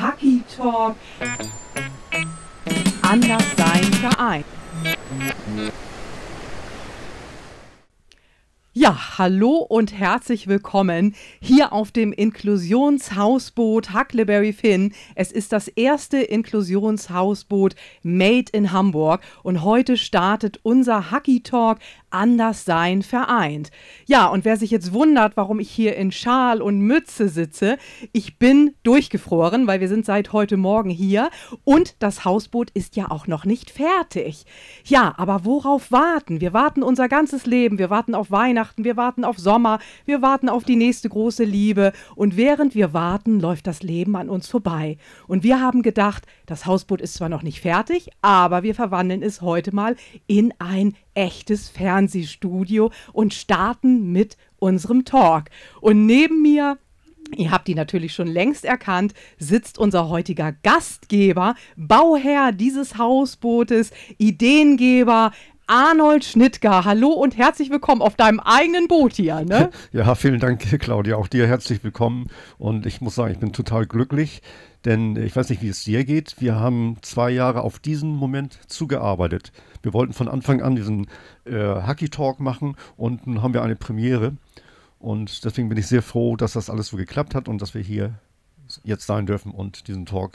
Hacky Talk. Anders sein Verein. Ja, hallo und herzlich willkommen hier auf dem Inklusionshausboot Huckleberry Finn. Es ist das erste Inklusionshausboot Made in Hamburg und heute startet unser Hacky Talk Anderssein vereint. Ja, und wer sich jetzt wundert, warum ich hier in Schal und Mütze sitze, ich bin durchgefroren, weil wir sind seit heute Morgen hier und das Hausboot ist ja auch noch nicht fertig. Ja, aber worauf warten? Wir warten unser ganzes Leben, wir warten auf Weihnachten, wir warten auf Sommer, wir warten auf die nächste große Liebe und während wir warten, läuft das Leben an uns vorbei. Und wir haben gedacht, das Hausboot ist zwar noch nicht fertig, aber wir verwandeln es heute mal in ein echtes Fernsehstudio und starten mit unserem Talk. Und neben mir Ihr habt ihn natürlich schon längst erkannt, sitzt unser heutiger Gastgeber, Bauherr dieses Hausbootes, Ideengeber, Arnold Schnittger. Hallo und herzlich willkommen auf deinem eigenen Boot hier. Ne? Ja, vielen Dank, Claudia. Auch dir herzlich willkommen. Und ich muss sagen, ich bin total glücklich, denn ich weiß nicht, wie es dir geht. Wir haben zwei Jahre auf diesen Moment zugearbeitet. Wir wollten von Anfang an diesen äh, Hacky Talk machen und nun haben wir eine Premiere. Und deswegen bin ich sehr froh, dass das alles so geklappt hat und dass wir hier jetzt sein dürfen und diesen Talk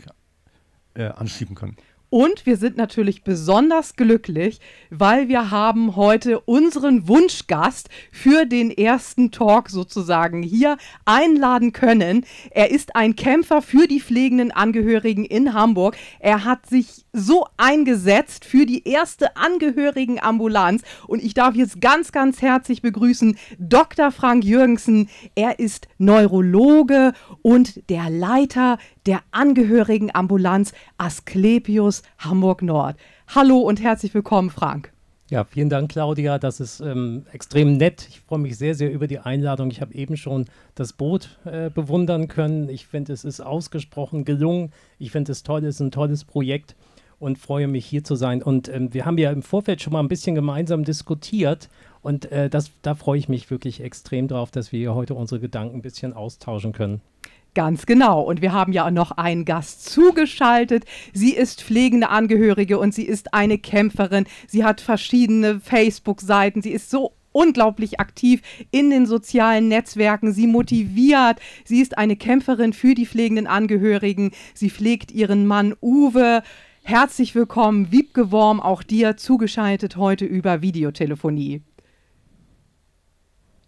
äh, anschieben können. Und wir sind natürlich besonders glücklich, weil wir haben heute unseren Wunschgast für den ersten Talk sozusagen hier einladen können. Er ist ein Kämpfer für die pflegenden Angehörigen in Hamburg. Er hat sich so eingesetzt für die erste Angehörigenambulanz. Und ich darf jetzt ganz, ganz herzlich begrüßen Dr. Frank Jürgensen. Er ist Neurologe und der Leiter der Angehörigenambulanz Asklepios Hamburg Nord. Hallo und herzlich willkommen, Frank. Ja, vielen Dank, Claudia. Das ist ähm, extrem nett. Ich freue mich sehr, sehr über die Einladung. Ich habe eben schon das Boot äh, bewundern können. Ich finde, es ist ausgesprochen gelungen. Ich finde es toll, es ist ein tolles Projekt und freue mich hier zu sein. Und ähm, wir haben ja im Vorfeld schon mal ein bisschen gemeinsam diskutiert und äh, das, da freue ich mich wirklich extrem drauf, dass wir heute unsere Gedanken ein bisschen austauschen können. Ganz genau. Und wir haben ja noch einen Gast zugeschaltet. Sie ist pflegende Angehörige und sie ist eine Kämpferin. Sie hat verschiedene Facebook-Seiten. Sie ist so unglaublich aktiv in den sozialen Netzwerken. Sie motiviert. Sie ist eine Kämpferin für die pflegenden Angehörigen. Sie pflegt ihren Mann Uwe. Herzlich willkommen, Wiebke Worm, auch dir zugeschaltet heute über Videotelefonie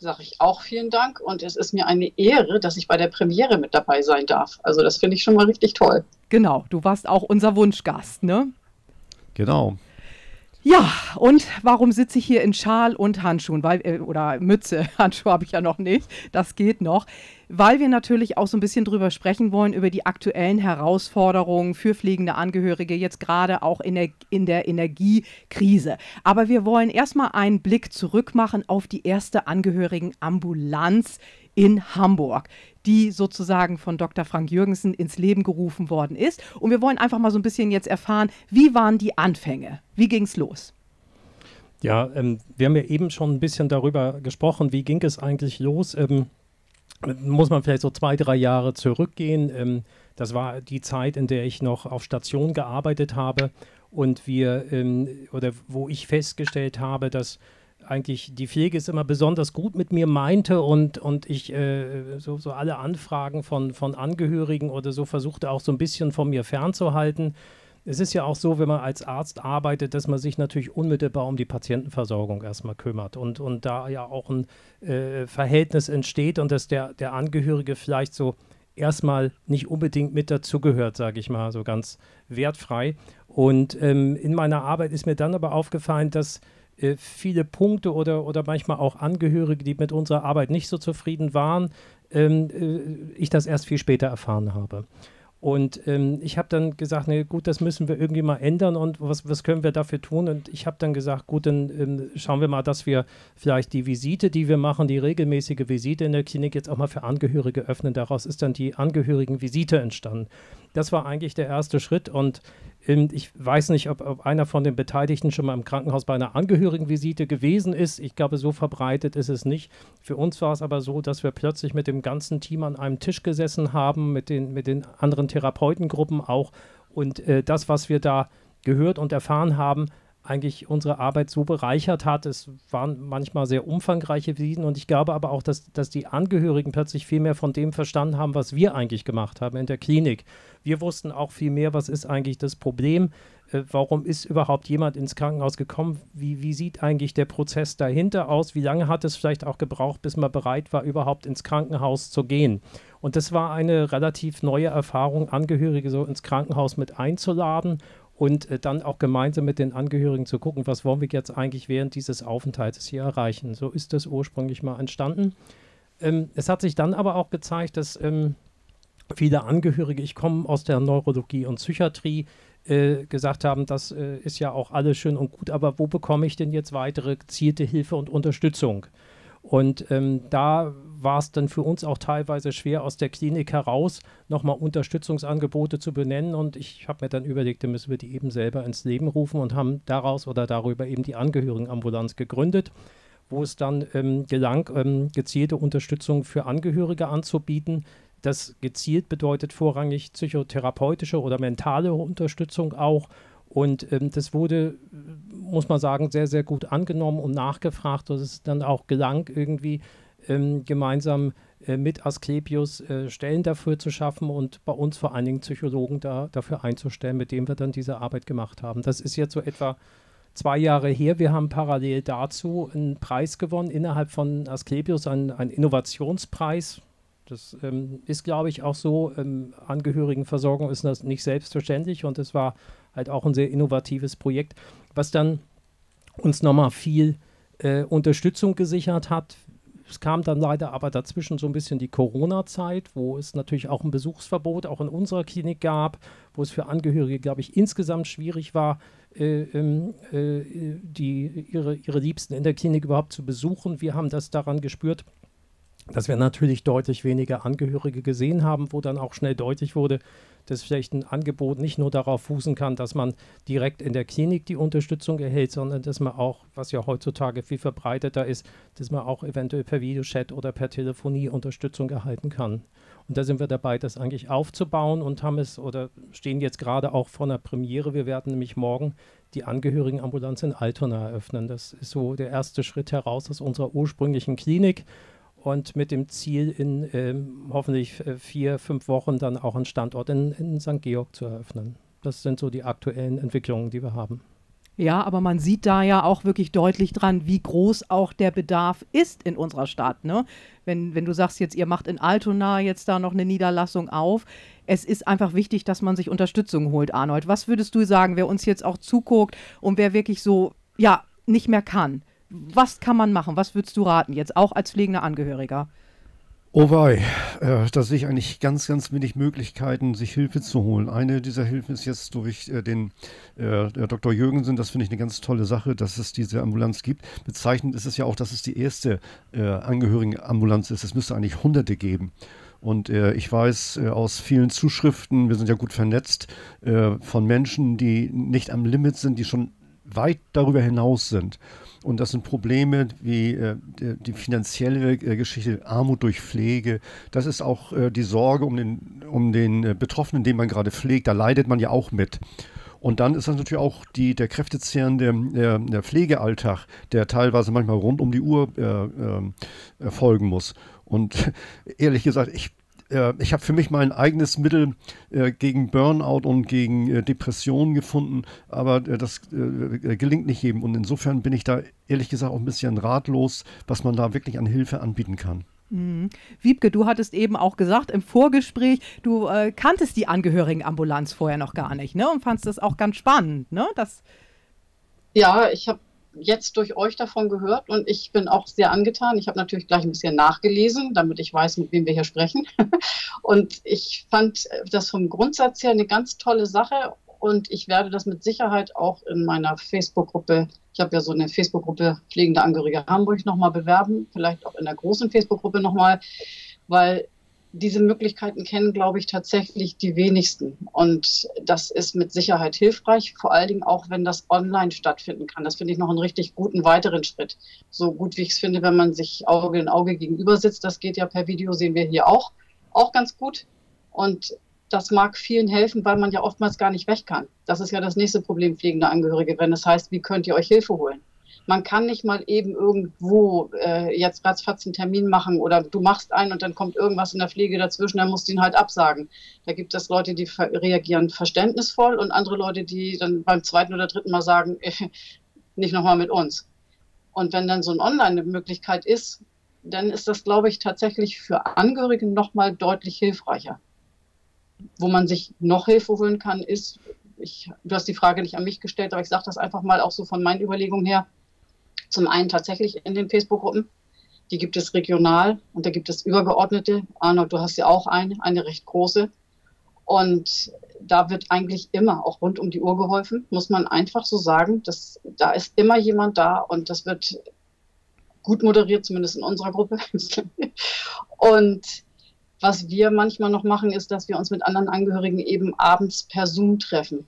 sage ich auch vielen Dank und es ist mir eine Ehre, dass ich bei der Premiere mit dabei sein darf. Also das finde ich schon mal richtig toll. Genau, du warst auch unser Wunschgast, ne? Genau. Ja, und warum sitze ich hier in Schal und Handschuhen? Weil, äh, oder Mütze, Handschuhe habe ich ja noch nicht, das geht noch. Weil wir natürlich auch so ein bisschen drüber sprechen wollen, über die aktuellen Herausforderungen für pflegende Angehörige, jetzt gerade auch in der, in der Energiekrise. Aber wir wollen erstmal einen Blick zurück machen auf die erste Angehörigenambulanz in Hamburg, die sozusagen von Dr. Frank Jürgensen ins Leben gerufen worden ist. Und wir wollen einfach mal so ein bisschen jetzt erfahren, wie waren die Anfänge? Wie ging es los? Ja, ähm, wir haben ja eben schon ein bisschen darüber gesprochen, wie ging es eigentlich los. Ähm, muss man vielleicht so zwei, drei Jahre zurückgehen. Ähm, das war die Zeit, in der ich noch auf Station gearbeitet habe und wir, ähm, oder wo ich festgestellt habe, dass eigentlich die Pflege es immer besonders gut mit mir meinte und, und ich äh, so, so alle Anfragen von, von Angehörigen oder so versuchte auch so ein bisschen von mir fernzuhalten. Es ist ja auch so, wenn man als Arzt arbeitet, dass man sich natürlich unmittelbar um die Patientenversorgung erstmal kümmert und, und da ja auch ein äh, Verhältnis entsteht und dass der, der Angehörige vielleicht so erstmal nicht unbedingt mit dazugehört, sage ich mal, so ganz wertfrei. Und ähm, in meiner Arbeit ist mir dann aber aufgefallen, dass viele Punkte oder, oder manchmal auch Angehörige, die mit unserer Arbeit nicht so zufrieden waren, ähm, äh, ich das erst viel später erfahren habe. Und ähm, ich habe dann gesagt, ne, gut, das müssen wir irgendwie mal ändern und was, was können wir dafür tun? Und ich habe dann gesagt, gut, dann ähm, schauen wir mal, dass wir vielleicht die Visite, die wir machen, die regelmäßige Visite in der Klinik jetzt auch mal für Angehörige öffnen. Daraus ist dann die Angehörigenvisite entstanden. Das war eigentlich der erste Schritt und Ich weiß nicht, ob, einer von den Beteiligten schon mal im Krankenhaus bei einer Angehörigenvisite gewesen ist. Ich glaube, so verbreitet ist es nicht. Für uns war es aber so, dass wir plötzlich mit dem ganzen Team an einem Tisch gesessen haben, mit den, mit den anderen Therapeutengruppen auch. Und äh, das, was wir da gehört und erfahren haben, eigentlich unsere Arbeit so bereichert hat. Es waren manchmal sehr umfangreiche Visiten und ich glaube aber auch, dass, dass die Angehörigen plötzlich viel mehr von dem verstanden haben, was wir eigentlich gemacht haben in der Klinik. Wir wussten auch viel mehr, was ist eigentlich das Problem, äh, warum ist überhaupt jemand ins Krankenhaus gekommen, wie, wie sieht eigentlich der Prozess dahinter aus, wie lange hat es vielleicht auch gebraucht, bis man bereit war, überhaupt ins Krankenhaus zu gehen. Und das war eine relativ neue Erfahrung, Angehörige so ins Krankenhaus mit einzuladen und äh, dann auch gemeinsam mit den Angehörigen zu gucken, was wollen wir jetzt eigentlich während dieses Aufenthaltes hier erreichen. So ist das ursprünglich mal entstanden. Ähm, es hat sich dann aber auch gezeigt, dass ähm, viele Angehörige, ich komme aus der Neurologie und Psychiatrie, äh, gesagt haben, das äh, ist ja auch alles schön und gut, aber wo bekomme ich denn jetzt weitere gezielte Hilfe und Unterstützung? Und ähm, da war es dann für uns auch teilweise schwer, aus der Klinik heraus nochmal Unterstützungsangebote zu benennen. Und ich habe mir dann überlegt, da müssen wir die eben selber ins Leben rufen und haben daraus oder darüber eben die Angehörigenambulanz gegründet, wo es dann ähm, gelang, ähm, gezielte Unterstützung für Angehörige anzubieten. Das gezielt bedeutet vorrangig psychotherapeutische oder mentale Unterstützung auch. Und ähm, das wurde, muss man sagen, sehr, sehr gut angenommen und nachgefragt, dass es dann auch gelang, irgendwie ähm, gemeinsam äh, mit Asklepios äh, Stellen dafür zu schaffen und bei uns vor allen Dingen Psychologen da, dafür einzustellen, mit denen wir dann diese Arbeit gemacht haben. Das ist jetzt so etwa zwei Jahre her. Wir haben parallel dazu einen Preis gewonnen, innerhalb von Asklepios, einen, einen Innovationspreis. Das ähm, ist, glaube ich, auch so. Ähm, Angehörigenversorgung ist das nicht selbstverständlich und es war halt auch ein sehr innovatives Projekt, was dann uns nochmal viel äh, Unterstützung gesichert hat. Es kam dann leider aber dazwischen so ein bisschen die Corona-Zeit, wo es natürlich auch ein Besuchsverbot auch in unserer Klinik gab, wo es für Angehörige, glaube ich, insgesamt schwierig war, äh, ähm, äh, die, ihre, ihre Liebsten in der Klinik überhaupt zu besuchen. Wir haben das daran gespürt, dass wir natürlich deutlich weniger Angehörige gesehen haben, wo dann auch schnell deutlich wurde, dass vielleicht ein Angebot nicht nur darauf fußen kann, dass man direkt in der Klinik die Unterstützung erhält, sondern dass man auch, was ja heutzutage viel verbreiteter ist, dass man auch eventuell per Videochat oder per Telefonie Unterstützung erhalten kann. Und da sind wir dabei, das eigentlich aufzubauen und haben es oder stehen jetzt gerade auch vor einer Premiere. Wir werden nämlich morgen die Angehörigenambulanz in Altona eröffnen. Das ist so der erste Schritt heraus aus unserer ursprünglichen Klinik und mit dem Ziel, in ähm, hoffentlich äh, vier, fünf Wochen dann auch einen Standort in, in St. Georg zu eröffnen. Das sind so die aktuellen Entwicklungen, die wir haben. Ja, aber man sieht da ja auch wirklich deutlich dran, wie groß auch der Bedarf ist in unserer Stadt. Ne? Wenn, wenn du sagst jetzt, ihr macht in Altona jetzt da noch eine Niederlassung auf, es ist einfach wichtig, dass man sich Unterstützung holt, Arnold. Was würdest du sagen, wer uns jetzt auch zuguckt und wer wirklich so, ja, nicht mehr kann? Was kann man machen? Was würdest du raten, jetzt auch als pflegender Angehöriger? Oh wei, äh, da sehe ich eigentlich ganz, ganz wenig Möglichkeiten, sich Hilfe zu holen. Eine dieser Hilfen ist jetzt durch äh, den äh, Dr. Jürgensen, das finde ich eine ganz tolle Sache, dass es diese Ambulanz gibt. Bezeichnend ist es ja auch, dass es die erste äh, Angehörigenambulanz ist. Es müsste eigentlich hunderte geben. Und äh, ich weiß äh, aus vielen Zuschriften, wir sind ja gut vernetzt, äh, von Menschen, die nicht am Limit sind, die schon weit darüber hinaus sind. Und das sind Probleme wie äh, die, finanzielle äh, Geschichte, Armut durch Pflege. Das ist auch äh, die Sorge um den, um den äh, Betroffenen, den man gerade pflegt. Da leidet man ja auch mit. Und dann ist das natürlich auch die, der kräftezehrende der, der Pflegealltag, der teilweise manchmal rund um die Uhr äh, ähm, muss. Und ehrlich gesagt, ich äh, ich habe für mich mein eigenes Mittel äh, gegen Burnout und gegen äh, Depressionen gefunden, aber das gelingt nicht jedem. Und insofern bin ich da ehrlich gesagt auch ein bisschen ratlos, was man da wirklich an Hilfe anbieten kann. Mhm. Wiebke, du hattest eben auch gesagt im Vorgespräch, du äh, kanntest die Angehörigenambulanz vorher noch gar nicht, ne? Und fandest das auch ganz spannend, ne? Das ja, ich habe jetzt durch euch davon gehört und ich bin auch sehr angetan. Ich habe natürlich gleich ein bisschen nachgelesen, damit ich weiß, mit wem wir hier sprechen. Und ich fand das vom Grundsatz her eine ganz tolle Sache und ich werde das mit Sicherheit auch in meiner Facebook-Gruppe, ich habe ja so eine Facebook-Gruppe Pflegende Angehörige Hamburg nochmal bewerben, vielleicht auch in der großen Facebook-Gruppe nochmal, weil diese Möglichkeiten kennen, glaube ich, tatsächlich die wenigsten. Und das ist mit Sicherheit hilfreich, vor allen Dingen auch, wenn das online stattfinden kann. Das finde ich noch einen richtig guten weiteren Schritt. So gut wie ich es finde, wenn man sich Auge in Auge gegenüber sitzt. Das geht ja per Video, sehen wir hier auch, auch ganz gut. Und das mag vielen helfen, weil man ja oftmals gar nicht weg kann. Das ist ja das nächste Problem pflegender Angehörige, wenn es heißt, wie könnt ihr euch Hilfe holen? Man kann nicht mal eben irgendwo äh, jetzt ratzfatz einen Termin machen oder du machst einen und dann kommt irgendwas in der Pflege dazwischen, dann musst du ihn halt absagen. Da gibt es Leute, die reagieren verständnisvoll und andere Leute, die dann beim zweiten oder dritten Mal sagen, nicht nochmal mit uns. Und wenn dann so eine Möglichkeit ist, dann ist das, glaube ich, tatsächlich für Angehörige nochmal deutlich hilfreicher. Wo man sich noch Hilfe holen kann, ist, ich, du hast die Frage nicht an mich gestellt, aber ich sage das einfach mal auch so von meinen Überlegungen her, zum einen tatsächlich in den Facebook-Gruppen. Die gibt es regional und da gibt es übergeordnete. Arno, du hast ja auch eine, eine recht große. Und da wird eigentlich immer auch rund um die Uhr geholfen, muss man einfach so sagen. Dass, da ist immer jemand da und das wird gut moderiert, zumindest in unserer Gruppe. und was wir manchmal noch machen, ist, dass wir uns mit anderen Angehörigen eben abends per Zoom treffen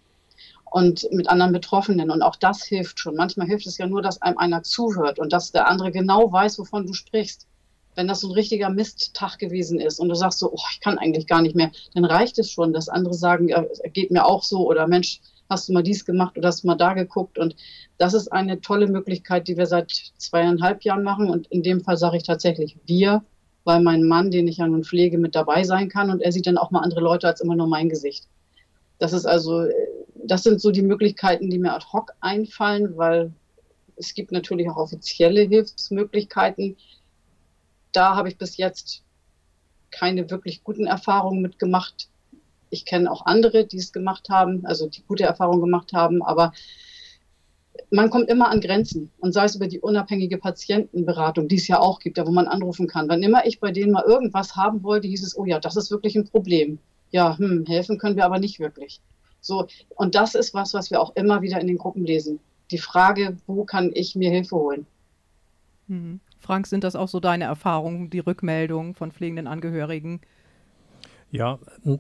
und mit anderen Betroffenen. Und auch das hilft schon. Manchmal hilft es ja nur, dass einem einer zuhört und dass der andere genau weiß, wovon du sprichst. Wenn das so ein richtiger Misttag gewesen ist und du sagst so, oh, ich kann eigentlich gar nicht mehr, dann reicht es schon, dass andere sagen, ja, geht mir auch so oder Mensch, hast du mal dies gemacht oder hast du mal da geguckt. Und das ist eine tolle Möglichkeit, die wir seit zweieinhalb Jahren machen. Und in dem Fall sage ich tatsächlich wir, weil mein Mann, den ich ja nun pflege, mit dabei sein kann und er sieht dann auch mal andere Leute als immer nur mein Gesicht. Das ist also das sind so die Möglichkeiten, die mir ad hoc einfallen, weil es gibt natürlich auch offizielle Hilfsmöglichkeiten. Da habe ich bis jetzt keine wirklich guten Erfahrungen mitgemacht. Ich kenne auch andere, die es gemacht haben, also die gute Erfahrungen gemacht haben, aber man kommt immer an Grenzen und sei es über die unabhängige Patientenberatung, die es ja auch gibt, da wo man anrufen kann. Wann immer ich bei denen mal irgendwas haben wollte, hieß es, oh ja, das ist wirklich ein Problem. Ja, hm, helfen können wir aber nicht wirklich. So, und das ist was, was wir auch immer wieder in den Gruppen lesen. Die Frage, wo kann ich mir Hilfe holen? Mhm. Frank, sind das auch so deine Erfahrungen, die Rückmeldungen von pflegenden Angehörigen? Ja,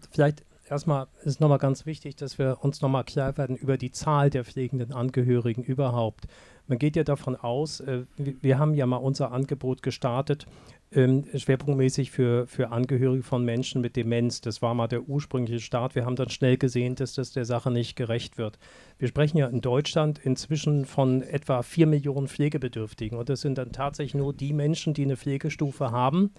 vielleicht erstmal ist nochmal ganz wichtig, dass wir uns nochmal klar werden über die Zahl der pflegenden Angehörigen überhaupt. Man geht ja davon aus, äh, wir haben ja mal unser Angebot gestartet ähm, schwerpunktmäßig für, für Angehörige von Menschen mit Demenz. Das war mal der ursprüngliche Start. Wir haben dann schnell gesehen, dass das der Sache nicht gerecht wird. Wir sprechen ja in Deutschland inzwischen von etwa 4 Millionen Pflegebedürftigen und das sind dann tatsächlich nur die Menschen, die eine Pflegestufe haben.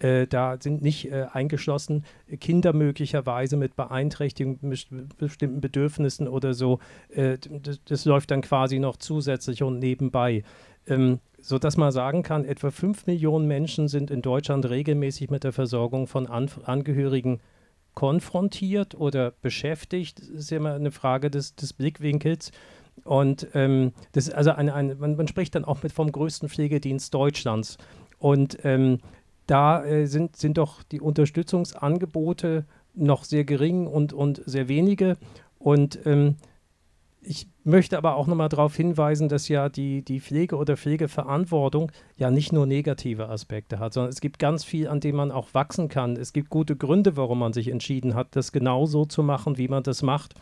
Äh, da sind nicht äh, eingeschlossen Kinder möglicherweise mit Beeinträchtigungen, bestimmten Bedürfnissen oder so. Äh, das, das, läuft dann quasi noch zusätzlich und nebenbei. Ähm, sodass man sagen kann, etwa 5 Millionen Menschen sind in Deutschland regelmäßig mit der Versorgung von An Angehörigen konfrontiert oder beschäftigt. Das ist immer eine Frage des, des Blickwinkels. Und ähm, das also eine, eine man, man, spricht dann auch mit vom größten Pflegedienst Deutschlands. Und ähm, da äh, sind, sind doch die Unterstützungsangebote noch sehr gering und, und sehr wenige. Und ähm, ich möchte aber auch nochmal darauf hinweisen, dass ja die, die Pflege oder Pflegeverantwortung ja nicht nur negative Aspekte hat, sondern es gibt ganz viel, an dem man auch wachsen kann. Es gibt gute Gründe, warum man sich entschieden hat, das genau so zu machen, wie man das macht.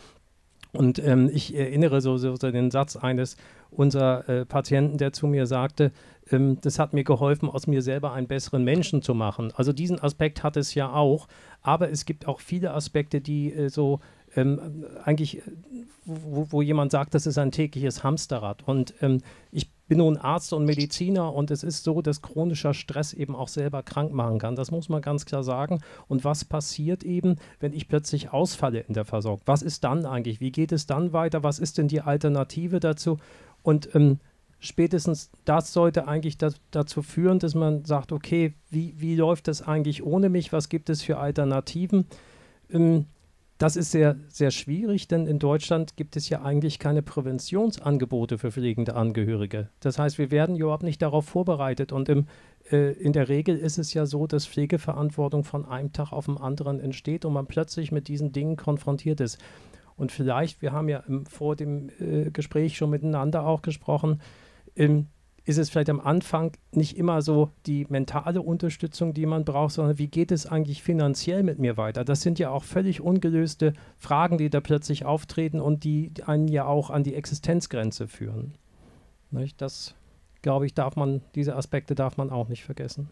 Und ähm, ich erinnere so, so, den Satz eines unserer äh, Patienten, der zu mir sagte, ähm, das hat mir geholfen, aus mir selber einen besseren Menschen zu machen. Also diesen Aspekt hat es ja auch, aber es gibt auch viele Aspekte, die äh, so ähm, eigentlich, wo, wo, jemand sagt, das ist ein tägliches Hamsterrad. Und ähm, ich bin nun Arzt und Mediziner und es ist so, dass chronischer Stress eben auch selber krank machen kann. Das muss man ganz klar sagen. Und was passiert eben, wenn ich plötzlich ausfalle in der Versorgung? Was ist dann eigentlich? Wie geht es dann weiter? Was ist denn die Alternative dazu? Und ähm, spätestens das sollte eigentlich das, dazu führen, dass man sagt, okay, wie, wie läuft das eigentlich ohne mich? Was gibt es für Alternativen? Ähm, das ist sehr, sehr schwierig, denn in Deutschland gibt es ja eigentlich keine Präventionsangebote für pflegende Angehörige. Das heißt, wir werden überhaupt nicht darauf vorbereitet. Und im, äh, in der Regel ist es ja so, dass Pflegeverantwortung von einem Tag auf den anderen entsteht und man plötzlich mit diesen Dingen konfrontiert ist. Und vielleicht, wir haben ja im, vor dem äh, Gespräch schon miteinander auch gesprochen, ähm, ist es vielleicht am Anfang nicht immer so die mentale Unterstützung, die man braucht, sondern wie geht es eigentlich finanziell mit mir weiter? Das sind ja auch völlig ungelöste Fragen, die da plötzlich auftreten und die einen ja auch an die Existenzgrenze führen. Nicht? Das, glaube ich, darf man, diese Aspekte darf man auch nicht vergessen.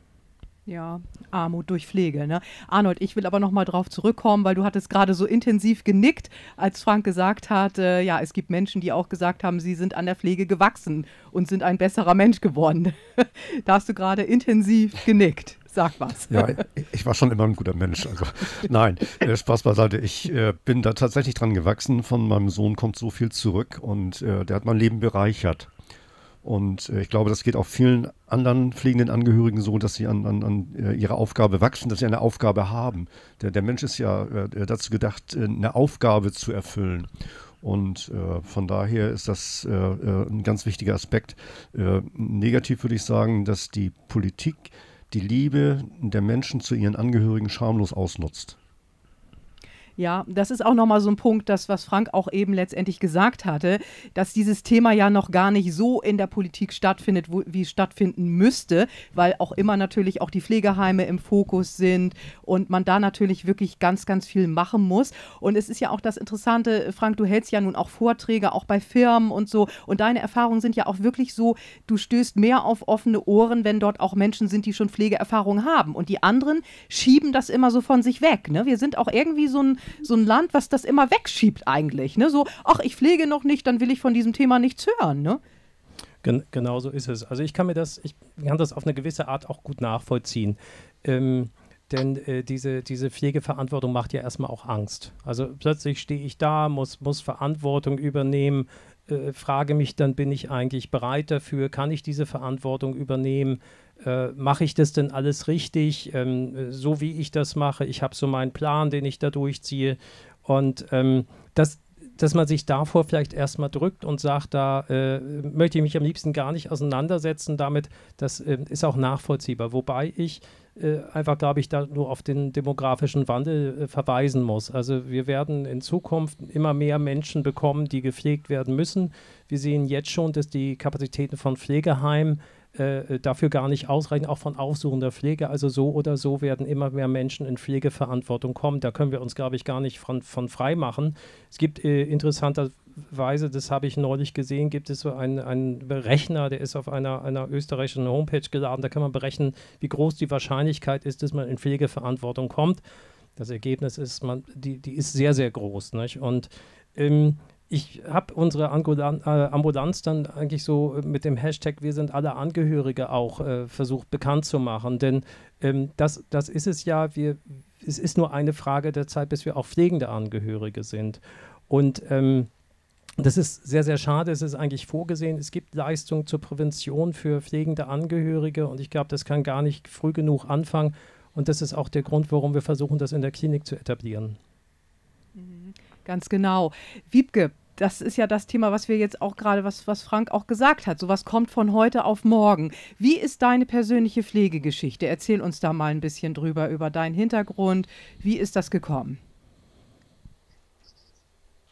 Ja, Armut durch Pflege. Ne? Arnold, ich will aber noch mal drauf zurückkommen, weil du hattest gerade so intensiv genickt, als Frank gesagt hat, äh, ja, es gibt Menschen, die auch gesagt haben, sie sind an der Pflege gewachsen und sind ein besserer Mensch geworden. da hast du gerade intensiv genickt. Sag was. Ja, ich war schon immer ein guter Mensch. Also, nein, äh, Spaß beiseite. Ich äh, bin da tatsächlich dran gewachsen. Von meinem Sohn kommt so viel zurück und äh, der hat mein Leben bereichert. Und äh, ich glaube, das geht auch vielen anderen pflegenden Angehörigen so, dass sie an, an, an äh, ihre Aufgabe wachsen, dass sie eine Aufgabe haben. Der, der Mensch ist ja äh, dazu gedacht, äh, eine Aufgabe zu erfüllen. Und äh, von daher ist das äh, ein ganz wichtiger Aspekt. negativ würde ich sagen, dass die Politik die Liebe der Menschen zu ihren Angehörigen schamlos ausnutzt. Ja, das ist auch nochmal so ein Punkt, das, was Frank auch eben letztendlich gesagt hatte, dass dieses Thema ja noch gar nicht so in der Politik stattfindet, wo, wie es stattfinden müsste, weil auch immer natürlich auch die Pflegeheime im Fokus sind und man da natürlich wirklich ganz, ganz viel machen muss. Und es ist ja auch das Interessante, Frank, du hältst ja nun auch Vorträge, auch bei Firmen und so. Und deine Erfahrungen sind ja auch wirklich so, du stößt mehr auf offene Ohren, wenn dort auch Menschen sind, die schon Pflegeerfahrung haben. Und die anderen schieben das immer so von sich weg. Ne? Wir sind auch irgendwie so ein, so ein Land, was das immer wegschiebt eigentlich. Ne? So, ach, ich pflege noch nicht, dann will ich von diesem Thema nichts hören. Ne? Gen genau so ist es. Also ich kann mir das, ich kann das auf eine gewisse Art auch gut nachvollziehen. Ähm, denn äh, diese, diese Pflegeverantwortung macht ja erstmal auch Angst. Also plötzlich stehe ich da, muss, muss Verantwortung übernehmen, äh, frage mich dann, bin ich eigentlich bereit dafür? Kann ich diese Verantwortung übernehmen? Äh, mache ich das denn alles richtig, ähm, so wie ich das mache? Ich habe so meinen Plan, den ich da durchziehe. Und ähm, das, dass man sich davor vielleicht erstmal drückt und sagt, da äh, möchte ich mich am liebsten gar nicht auseinandersetzen damit, das äh, ist auch nachvollziehbar. Wobei ich äh, einfach, glaube ich, da nur auf den demografischen Wandel äh, verweisen muss. Also wir werden in Zukunft immer mehr Menschen bekommen, die gepflegt werden müssen. Wir sehen jetzt schon, dass die Kapazitäten von Pflegeheimen äh, dafür gar nicht ausreichen, auch von aufsuchender Pflege. Also so oder so werden immer mehr Menschen in Pflegeverantwortung kommen. Da können wir uns, glaube ich, gar nicht von, von frei machen. Es gibt äh, interessanterweise, das habe ich neulich gesehen, gibt es so einen, einen Rechner, der ist auf einer, einer österreichischen Homepage geladen. Da kann man berechnen, wie groß die Wahrscheinlichkeit ist, dass man in Pflegeverantwortung kommt. Das Ergebnis ist, man, die, die ist sehr, sehr groß. Nicht? Und ähm, ich habe unsere äh, Ambulanz dann eigentlich so mit dem Hashtag Wir sind alle Angehörige auch äh, versucht bekannt zu machen. Denn ähm, das, das ist es ja, wir, es ist nur eine Frage der Zeit, bis wir auch pflegende Angehörige sind. Und ähm, das ist sehr, sehr schade. Es ist eigentlich vorgesehen. Es gibt Leistungen zur Prävention für pflegende Angehörige und ich glaube, das kann gar nicht früh genug anfangen. Und das ist auch der Grund, warum wir versuchen, das in der Klinik zu etablieren. Mhm. Ganz genau. Wiebke, das ist ja das Thema, was wir jetzt auch gerade, was, was Frank auch gesagt hat. Sowas kommt von heute auf morgen. Wie ist deine persönliche Pflegegeschichte? Erzähl uns da mal ein bisschen drüber, über deinen Hintergrund. Wie ist das gekommen?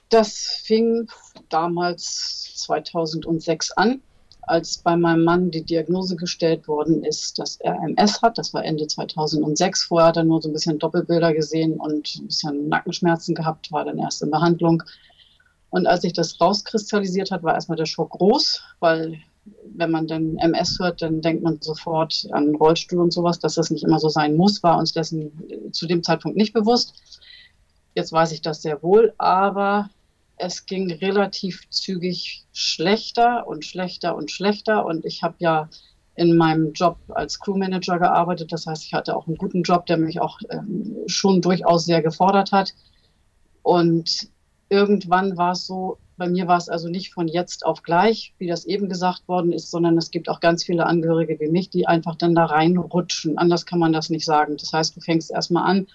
Das fing damals 2006 an, als bei meinem Mann die Diagnose gestellt worden ist, dass er MS hat. Das war Ende 2006. Vorher hat er nur so ein bisschen Doppelbilder gesehen und ein bisschen Nackenschmerzen gehabt, war dann erst in Behandlung. Und als sich das rauskristallisiert hat, war erstmal der Schock groß, weil wenn man dann MS hört, dann denkt man sofort an Rollstuhl und sowas, dass das nicht immer so sein muss, war uns dessen zu dem Zeitpunkt nicht bewusst. Jetzt weiß ich das sehr wohl, aber es ging relativ zügig schlechter und schlechter und schlechter. Und ich habe ja in meinem Job als Crewmanager gearbeitet. Das heißt, ich hatte auch einen guten Job, der mich auch ähm, schon durchaus sehr gefordert hat. Und irgendwann war es so, bei mir war es also nicht von jetzt auf gleich, wie das eben gesagt worden ist, sondern es gibt auch ganz viele Angehörige wie mich, die einfach dann da reinrutschen. Anders kann man das nicht sagen. Das heißt, du fängst erstmal an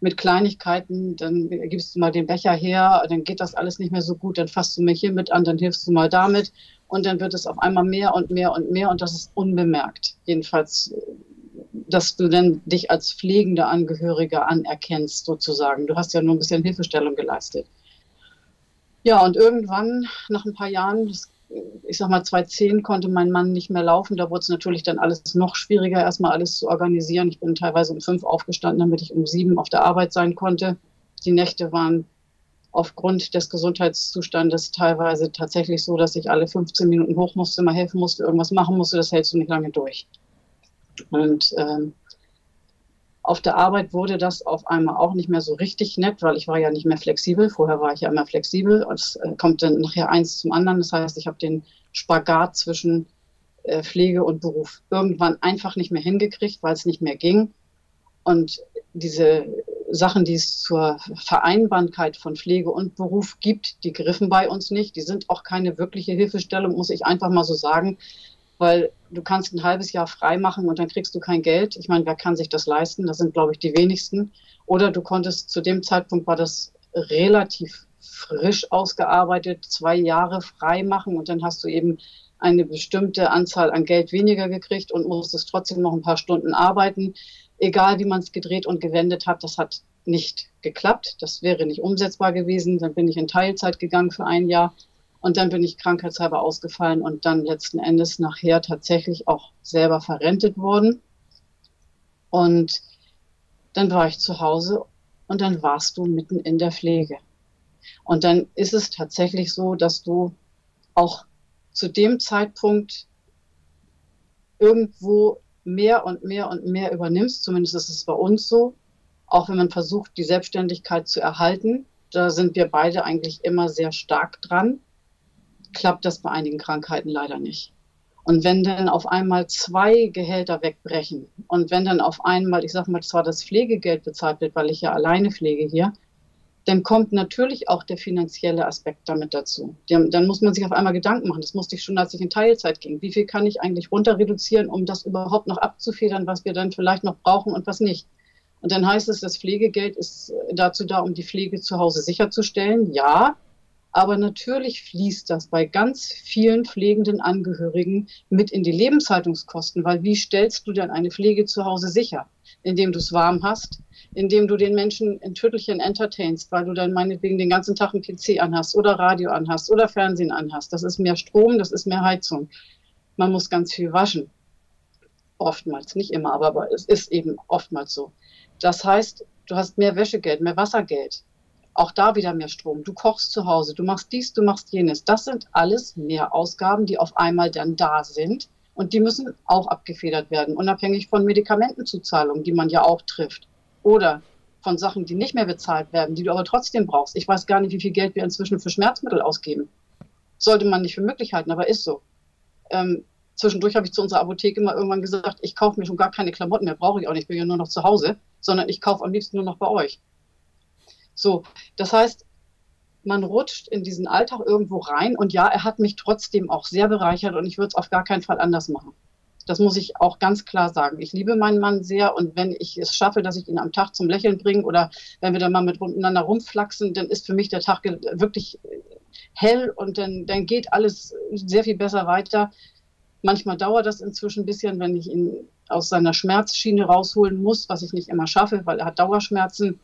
mit Kleinigkeiten, dann gibst du mal den Becher her, dann geht das alles nicht mehr so gut, dann fasst du mich hier mit an, dann hilfst du mal damit und dann wird es auf einmal mehr und mehr und mehr und das ist unbemerkt. Jedenfalls, dass du dann dich als pflegende Angehörige anerkennst sozusagen. Du hast ja nur ein bisschen Hilfestellung geleistet. Ja, und irgendwann, nach ein paar Jahren, ich sag mal, 2010 konnte mein Mann nicht mehr laufen. Da wurde es natürlich dann alles noch schwieriger, erstmal alles zu organisieren. Ich bin teilweise um fünf aufgestanden, damit ich um sieben auf der Arbeit sein konnte. Die Nächte waren aufgrund des Gesundheitszustandes teilweise tatsächlich so, dass ich alle 15 Minuten hoch musste, mal helfen musste, irgendwas machen musste. Das hältst du nicht lange durch. Und ähm, auf der Arbeit wurde das auf einmal auch nicht mehr so richtig nett, weil ich war ja nicht mehr flexibel. Vorher war ich ja immer flexibel. Es äh, kommt dann nachher eins zum anderen. Das heißt, ich habe den Spagat zwischen äh, Pflege und Beruf irgendwann einfach nicht mehr hingekriegt, weil es nicht mehr ging. Und diese Sachen, die es zur Vereinbarkeit von Pflege und Beruf gibt, die griffen bei uns nicht. Die sind auch keine wirkliche Hilfestellung, muss ich einfach mal so sagen weil du kannst ein halbes Jahr frei machen und dann kriegst du kein Geld. Ich meine, wer kann sich das leisten? Das sind, glaube ich, die wenigsten. Oder du konntest, zu dem Zeitpunkt war das relativ frisch ausgearbeitet, zwei Jahre frei machen und dann hast du eben eine bestimmte Anzahl an Geld weniger gekriegt und musstest trotzdem noch ein paar Stunden arbeiten. Egal wie man es gedreht und gewendet hat, das hat nicht geklappt. Das wäre nicht umsetzbar gewesen. Dann bin ich in Teilzeit gegangen für ein Jahr. Und dann bin ich krankheitshalber ausgefallen und dann letzten Endes nachher tatsächlich auch selber verrentet worden. Und dann war ich zu Hause und dann warst du mitten in der Pflege. Und dann ist es tatsächlich so, dass du auch zu dem Zeitpunkt irgendwo mehr und mehr und mehr übernimmst. Zumindest ist es bei uns so. Auch wenn man versucht, die Selbstständigkeit zu erhalten. Da sind wir beide eigentlich immer sehr stark dran klappt das bei einigen Krankheiten leider nicht. Und wenn dann auf einmal zwei Gehälter wegbrechen und wenn dann auf einmal, ich sage mal, zwar das Pflegegeld bezahlt wird, weil ich ja alleine pflege hier, dann kommt natürlich auch der finanzielle Aspekt damit dazu. Dann muss man sich auf einmal Gedanken machen. Das musste ich schon, als ich in Teilzeit ging. Wie viel kann ich eigentlich runter reduzieren, um das überhaupt noch abzufedern, was wir dann vielleicht noch brauchen und was nicht? Und dann heißt es, das Pflegegeld ist dazu da, um die Pflege zu Hause sicherzustellen. Ja, aber natürlich fließt das bei ganz vielen pflegenden Angehörigen mit in die Lebenshaltungskosten, weil wie stellst du denn eine Pflege zu Hause sicher? Indem du es warm hast, indem du den Menschen in Tüttelchen entertainst, weil du dann meinetwegen den ganzen Tag einen PC anhast oder Radio anhast oder Fernsehen anhast. Das ist mehr Strom, das ist mehr Heizung. Man muss ganz viel waschen. Oftmals, nicht immer, aber es ist eben oftmals so. Das heißt, du hast mehr Wäschegeld, mehr Wassergeld. Auch da wieder mehr Strom. Du kochst zu Hause, du machst dies, du machst jenes. Das sind alles mehr Ausgaben, die auf einmal dann da sind. Und die müssen auch abgefedert werden, unabhängig von Medikamentenzuzahlungen, die man ja auch trifft. Oder von Sachen, die nicht mehr bezahlt werden, die du aber trotzdem brauchst. Ich weiß gar nicht, wie viel Geld wir inzwischen für Schmerzmittel ausgeben. Sollte man nicht für möglich halten, aber ist so. Ähm, zwischendurch habe ich zu unserer Apotheke immer irgendwann gesagt, ich kaufe mir schon gar keine Klamotten mehr, brauche ich auch nicht, ich bin ja nur noch zu Hause, sondern ich kaufe am liebsten nur noch bei euch. So, das heißt, man rutscht in diesen Alltag irgendwo rein und ja, er hat mich trotzdem auch sehr bereichert und ich würde es auf gar keinen Fall anders machen. Das muss ich auch ganz klar sagen. Ich liebe meinen Mann sehr und wenn ich es schaffe, dass ich ihn am Tag zum Lächeln bringe oder wenn wir dann mal miteinander rumflaxen, dann ist für mich der Tag wirklich hell und dann, dann geht alles sehr viel besser weiter. Manchmal dauert das inzwischen ein bisschen, wenn ich ihn aus seiner Schmerzschiene rausholen muss, was ich nicht immer schaffe, weil er hat Dauerschmerzen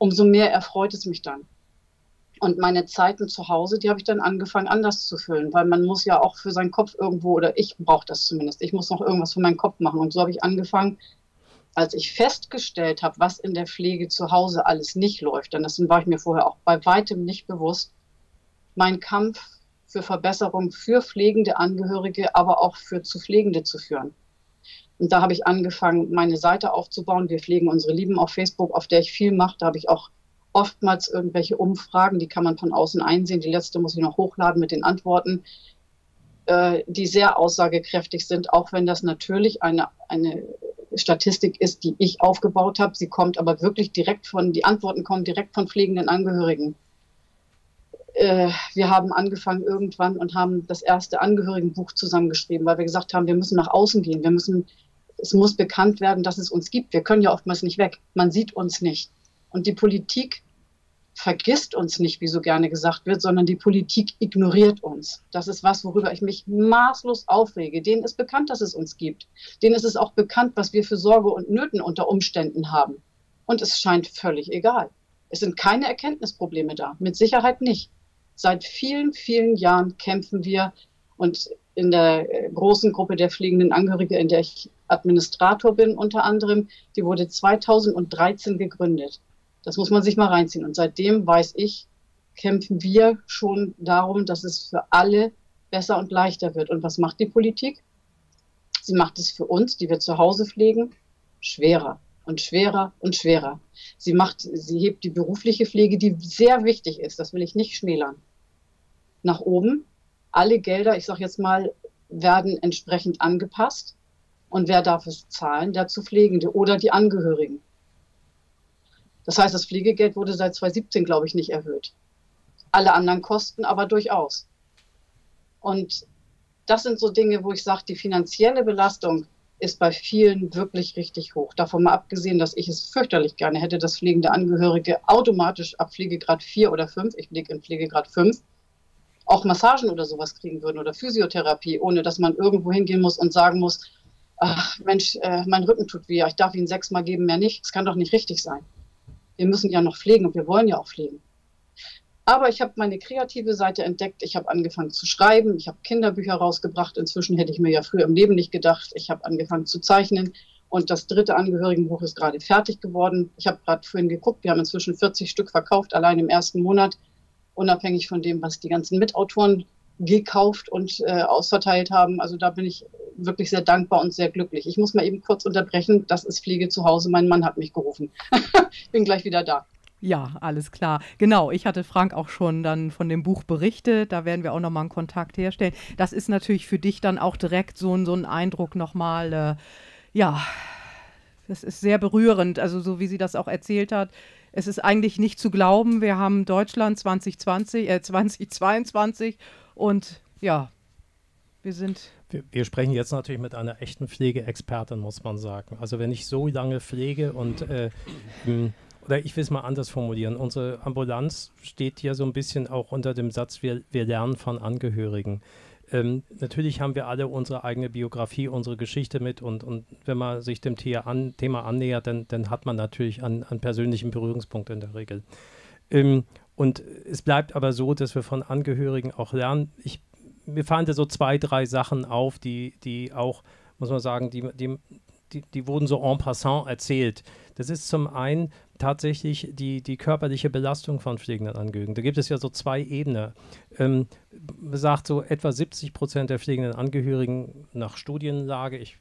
umso mehr erfreut es mich dann. Und meine Zeiten zu Hause, die habe ich dann angefangen anders zu füllen, weil man muss ja auch für seinen Kopf irgendwo, oder ich brauche das zumindest, ich muss noch irgendwas für meinen Kopf machen. Und so habe ich angefangen, als ich festgestellt habe, was in der Pflege zu Hause alles nicht läuft, denn das war ich mir vorher auch bei weitem nicht bewusst, meinen Kampf für Verbesserung für pflegende Angehörige, aber auch für zu Pflegende zu führen. Und da habe ich angefangen, meine Seite aufzubauen. Wir pflegen unsere Lieben auf Facebook, auf der ich viel mache. Da habe ich auch oftmals irgendwelche Umfragen, die kann man von außen einsehen. Die letzte muss ich noch hochladen mit den Antworten, äh, die sehr aussagekräftig sind, auch wenn das natürlich eine, eine Statistik ist, die ich aufgebaut habe. Sie kommt aber wirklich direkt von, die Antworten kommen direkt von pflegenden Angehörigen. Äh, wir haben angefangen irgendwann und haben das erste Angehörigenbuch zusammengeschrieben, weil wir gesagt haben, wir müssen nach außen gehen, wir müssen es muss bekannt werden, dass es uns gibt. Wir können ja oftmals nicht weg. Man sieht uns nicht. Und die Politik vergisst uns nicht, wie so gerne gesagt wird, sondern die Politik ignoriert uns. Das ist was, worüber ich mich maßlos aufrege. Denen ist bekannt, dass es uns gibt. Denen ist es auch bekannt, was wir für Sorge und Nöten unter Umständen haben. Und es scheint völlig egal. Es sind keine Erkenntnisprobleme da. Mit Sicherheit nicht. Seit vielen, vielen Jahren kämpfen wir und in der äh, großen Gruppe der pflegenden Angehörige, in der ich Administrator bin unter anderem, die wurde 2013 gegründet. Das muss man sich mal reinziehen. Und seitdem weiß ich, kämpfen wir schon darum, dass es für alle besser und leichter wird. Und was macht die Politik? Sie macht es für uns, die wir zu Hause pflegen, schwerer und schwerer und schwerer. Sie macht, sie hebt die berufliche Pflege, die sehr wichtig ist, das will ich nicht schmälern, nach oben. Alle Gelder, ich sage jetzt mal, werden entsprechend angepasst. Und wer darf es zahlen? Der zu Pflegende oder die Angehörigen. Das heißt, das Pflegegeld wurde seit 2017, glaube ich, nicht erhöht. Alle anderen Kosten aber durchaus. Und das sind so Dinge, wo ich sage, die finanzielle Belastung ist bei vielen wirklich richtig hoch. Davon mal abgesehen, dass ich es fürchterlich gerne hätte, dass pflegende Angehörige automatisch ab Pflegegrad 4 oder 5, ich liege in Pflegegrad 5, auch Massagen oder sowas kriegen würden oder Physiotherapie, ohne dass man irgendwo hingehen muss und sagen muss, ach Mensch, äh, mein Rücken tut weh, ich darf Ihnen sechsmal geben, mehr nicht. Das kann doch nicht richtig sein. Wir müssen ja noch pflegen und wir wollen ja auch pflegen. Aber ich habe meine kreative Seite entdeckt. Ich habe angefangen zu schreiben. Ich habe Kinderbücher rausgebracht. Inzwischen hätte ich mir ja früher im Leben nicht gedacht. Ich habe angefangen zu zeichnen. Und das dritte Angehörigenbuch ist gerade fertig geworden. Ich habe gerade vorhin geguckt. Wir haben inzwischen 40 Stück verkauft, allein im ersten Monat. Unabhängig von dem, was die ganzen Mitautoren gekauft und äh, ausverteilt haben. Also da bin ich wirklich sehr dankbar und sehr glücklich. Ich muss mal eben kurz unterbrechen. Das ist Pflege zu Hause. Mein Mann hat mich gerufen. ich bin gleich wieder da. Ja, alles klar. Genau, ich hatte Frank auch schon dann von dem Buch berichtet. Da werden wir auch nochmal einen Kontakt herstellen. Das ist natürlich für dich dann auch direkt so, ein, so ein Eindruck nochmal, äh, ja, das ist sehr berührend. Also so wie sie das auch erzählt hat. Es ist eigentlich nicht zu glauben, wir haben Deutschland 2020, äh, 2022 und ja, wir sind wir, wir, sprechen jetzt natürlich mit einer echten Pflegeexpertin, muss man sagen. Also wenn ich so lange pflege und äh, oder ich will es mal anders formulieren, unsere Ambulanz steht hier so ein bisschen auch unter dem Satz, wir, wir lernen von Angehörigen. Ähm, natürlich haben wir alle unsere eigene Biografie, unsere Geschichte mit und, und wenn man sich dem Thema, an, Thema annähert, dann, dann hat man natürlich einen, einen persönlichen Berührungspunkt in der Regel. Ähm, und es bleibt aber so, dass wir von Angehörigen auch lernen. Ich, mir fallen da so zwei, drei Sachen auf, die, die auch, muss man sagen, die, die, die, die wurden so en passant erzählt. Das ist zum einen tatsächlich die, die körperliche Belastung von pflegenden Angehörigen. Da gibt es ja so zwei Ebenen. Ähm, sagt so etwa 70 Prozent der pflegenden Angehörigen nach Studienlage, ich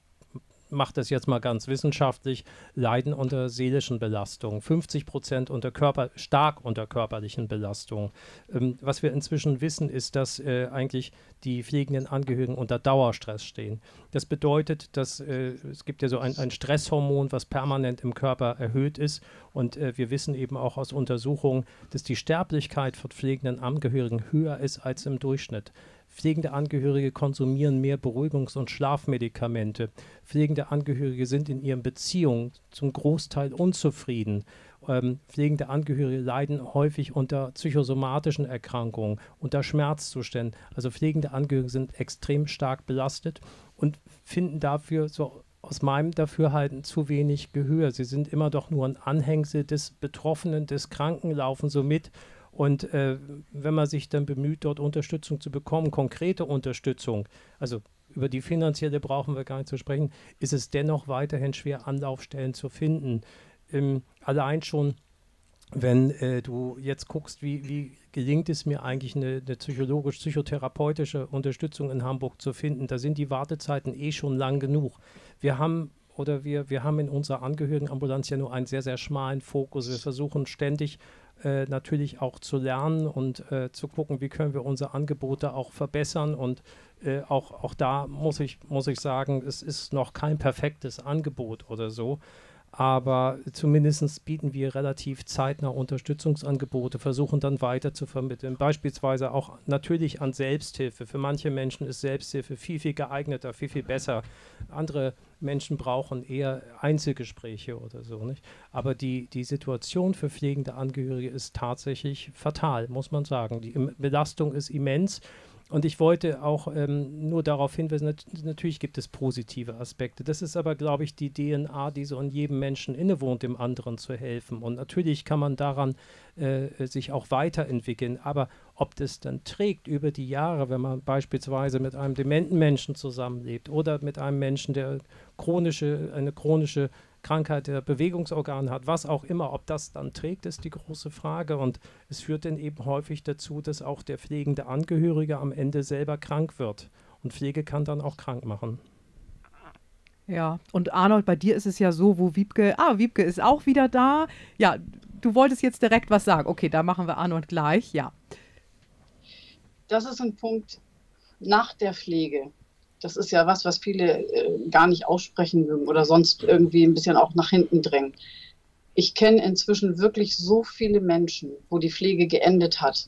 mache das jetzt mal ganz wissenschaftlich, leiden unter seelischen Belastungen. 50 Prozent unter Körper, stark unter körperlichen Belastungen. Ähm, was wir inzwischen wissen, ist, dass äh, eigentlich die pflegenden Angehörigen unter Dauerstress stehen. Das bedeutet, dass äh, es gibt ja so ein, ein, Stresshormon, was permanent im Körper erhöht ist. Und äh, wir wissen eben auch aus Untersuchungen, dass die Sterblichkeit von pflegenden Angehörigen höher ist als im Durchschnitt. Pflegende Angehörige konsumieren mehr Beruhigungs- und Schlafmedikamente. Pflegende Angehörige sind in ihren Beziehungen zum Großteil unzufrieden. Ähm, pflegende Angehörige leiden häufig unter psychosomatischen Erkrankungen, unter Schmerzzuständen. Also pflegende Angehörige sind extrem stark belastet und finden dafür so aus meinem Dafürhalten zu wenig Gehör. Sie sind immer doch nur ein Anhängsel des Betroffenen, des Kranken, laufen so mit und äh, wenn man sich dann bemüht, dort Unterstützung zu bekommen, konkrete Unterstützung, also über die finanzielle brauchen wir gar nicht zu sprechen, ist es dennoch weiterhin schwer, Anlaufstellen zu finden. Ähm, allein schon, wenn äh, du jetzt guckst, wie, wie gelingt es mir eigentlich, eine, eine psychologisch-psychotherapeutische Unterstützung in Hamburg zu finden, da sind die Wartezeiten eh schon lang genug. Wir haben oder wir, wir haben in unserer Angehörigenambulanz ja nur einen sehr, sehr schmalen Fokus. Wir versuchen ständig äh, natürlich auch zu lernen und äh, zu gucken, wie können wir unsere Angebote auch verbessern. Und äh, auch, auch da muss ich, muss ich sagen, es ist noch kein perfektes Angebot oder so. Aber zumindest bieten wir relativ zeitnah Unterstützungsangebote, versuchen dann weiter zu vermitteln. Beispielsweise auch natürlich an Selbsthilfe. Für manche Menschen ist Selbsthilfe viel, viel geeigneter, viel, viel besser. Andere Menschen brauchen eher Einzelgespräche oder so. Nicht? Aber die, die Situation für pflegende Angehörige ist tatsächlich fatal, muss man sagen. Die Belastung ist immens. Und ich wollte auch ähm, nur darauf hinweisen, nat natürlich gibt es positive Aspekte. Das ist aber, glaube ich, die DNA, die so in jedem Menschen innewohnt, dem anderen zu helfen. Und natürlich kann man daran äh, sich auch weiterentwickeln. Aber ob das dann trägt über die Jahre, wenn man beispielsweise mit einem dementen Menschen zusammenlebt oder mit einem Menschen, der chronische, eine chronische Krankheit der Bewegungsorgane hat, was auch immer, ob das dann trägt, ist die große Frage. Und es führt dann eben häufig dazu, dass auch der pflegende Angehörige am Ende selber krank wird. Und Pflege kann dann auch krank machen. Ja, und Arnold, bei dir ist es ja so, wo Wiebke, ah, Wiebke ist auch wieder da. Ja, du wolltest jetzt direkt was sagen. Okay, da machen wir Arnold gleich, ja. Das ist ein Punkt nach der Pflege das ist ja was, was viele äh, gar nicht aussprechen mögen oder sonst irgendwie ein bisschen auch nach hinten drängen. Ich kenne inzwischen wirklich so viele Menschen, wo die Pflege geendet hat.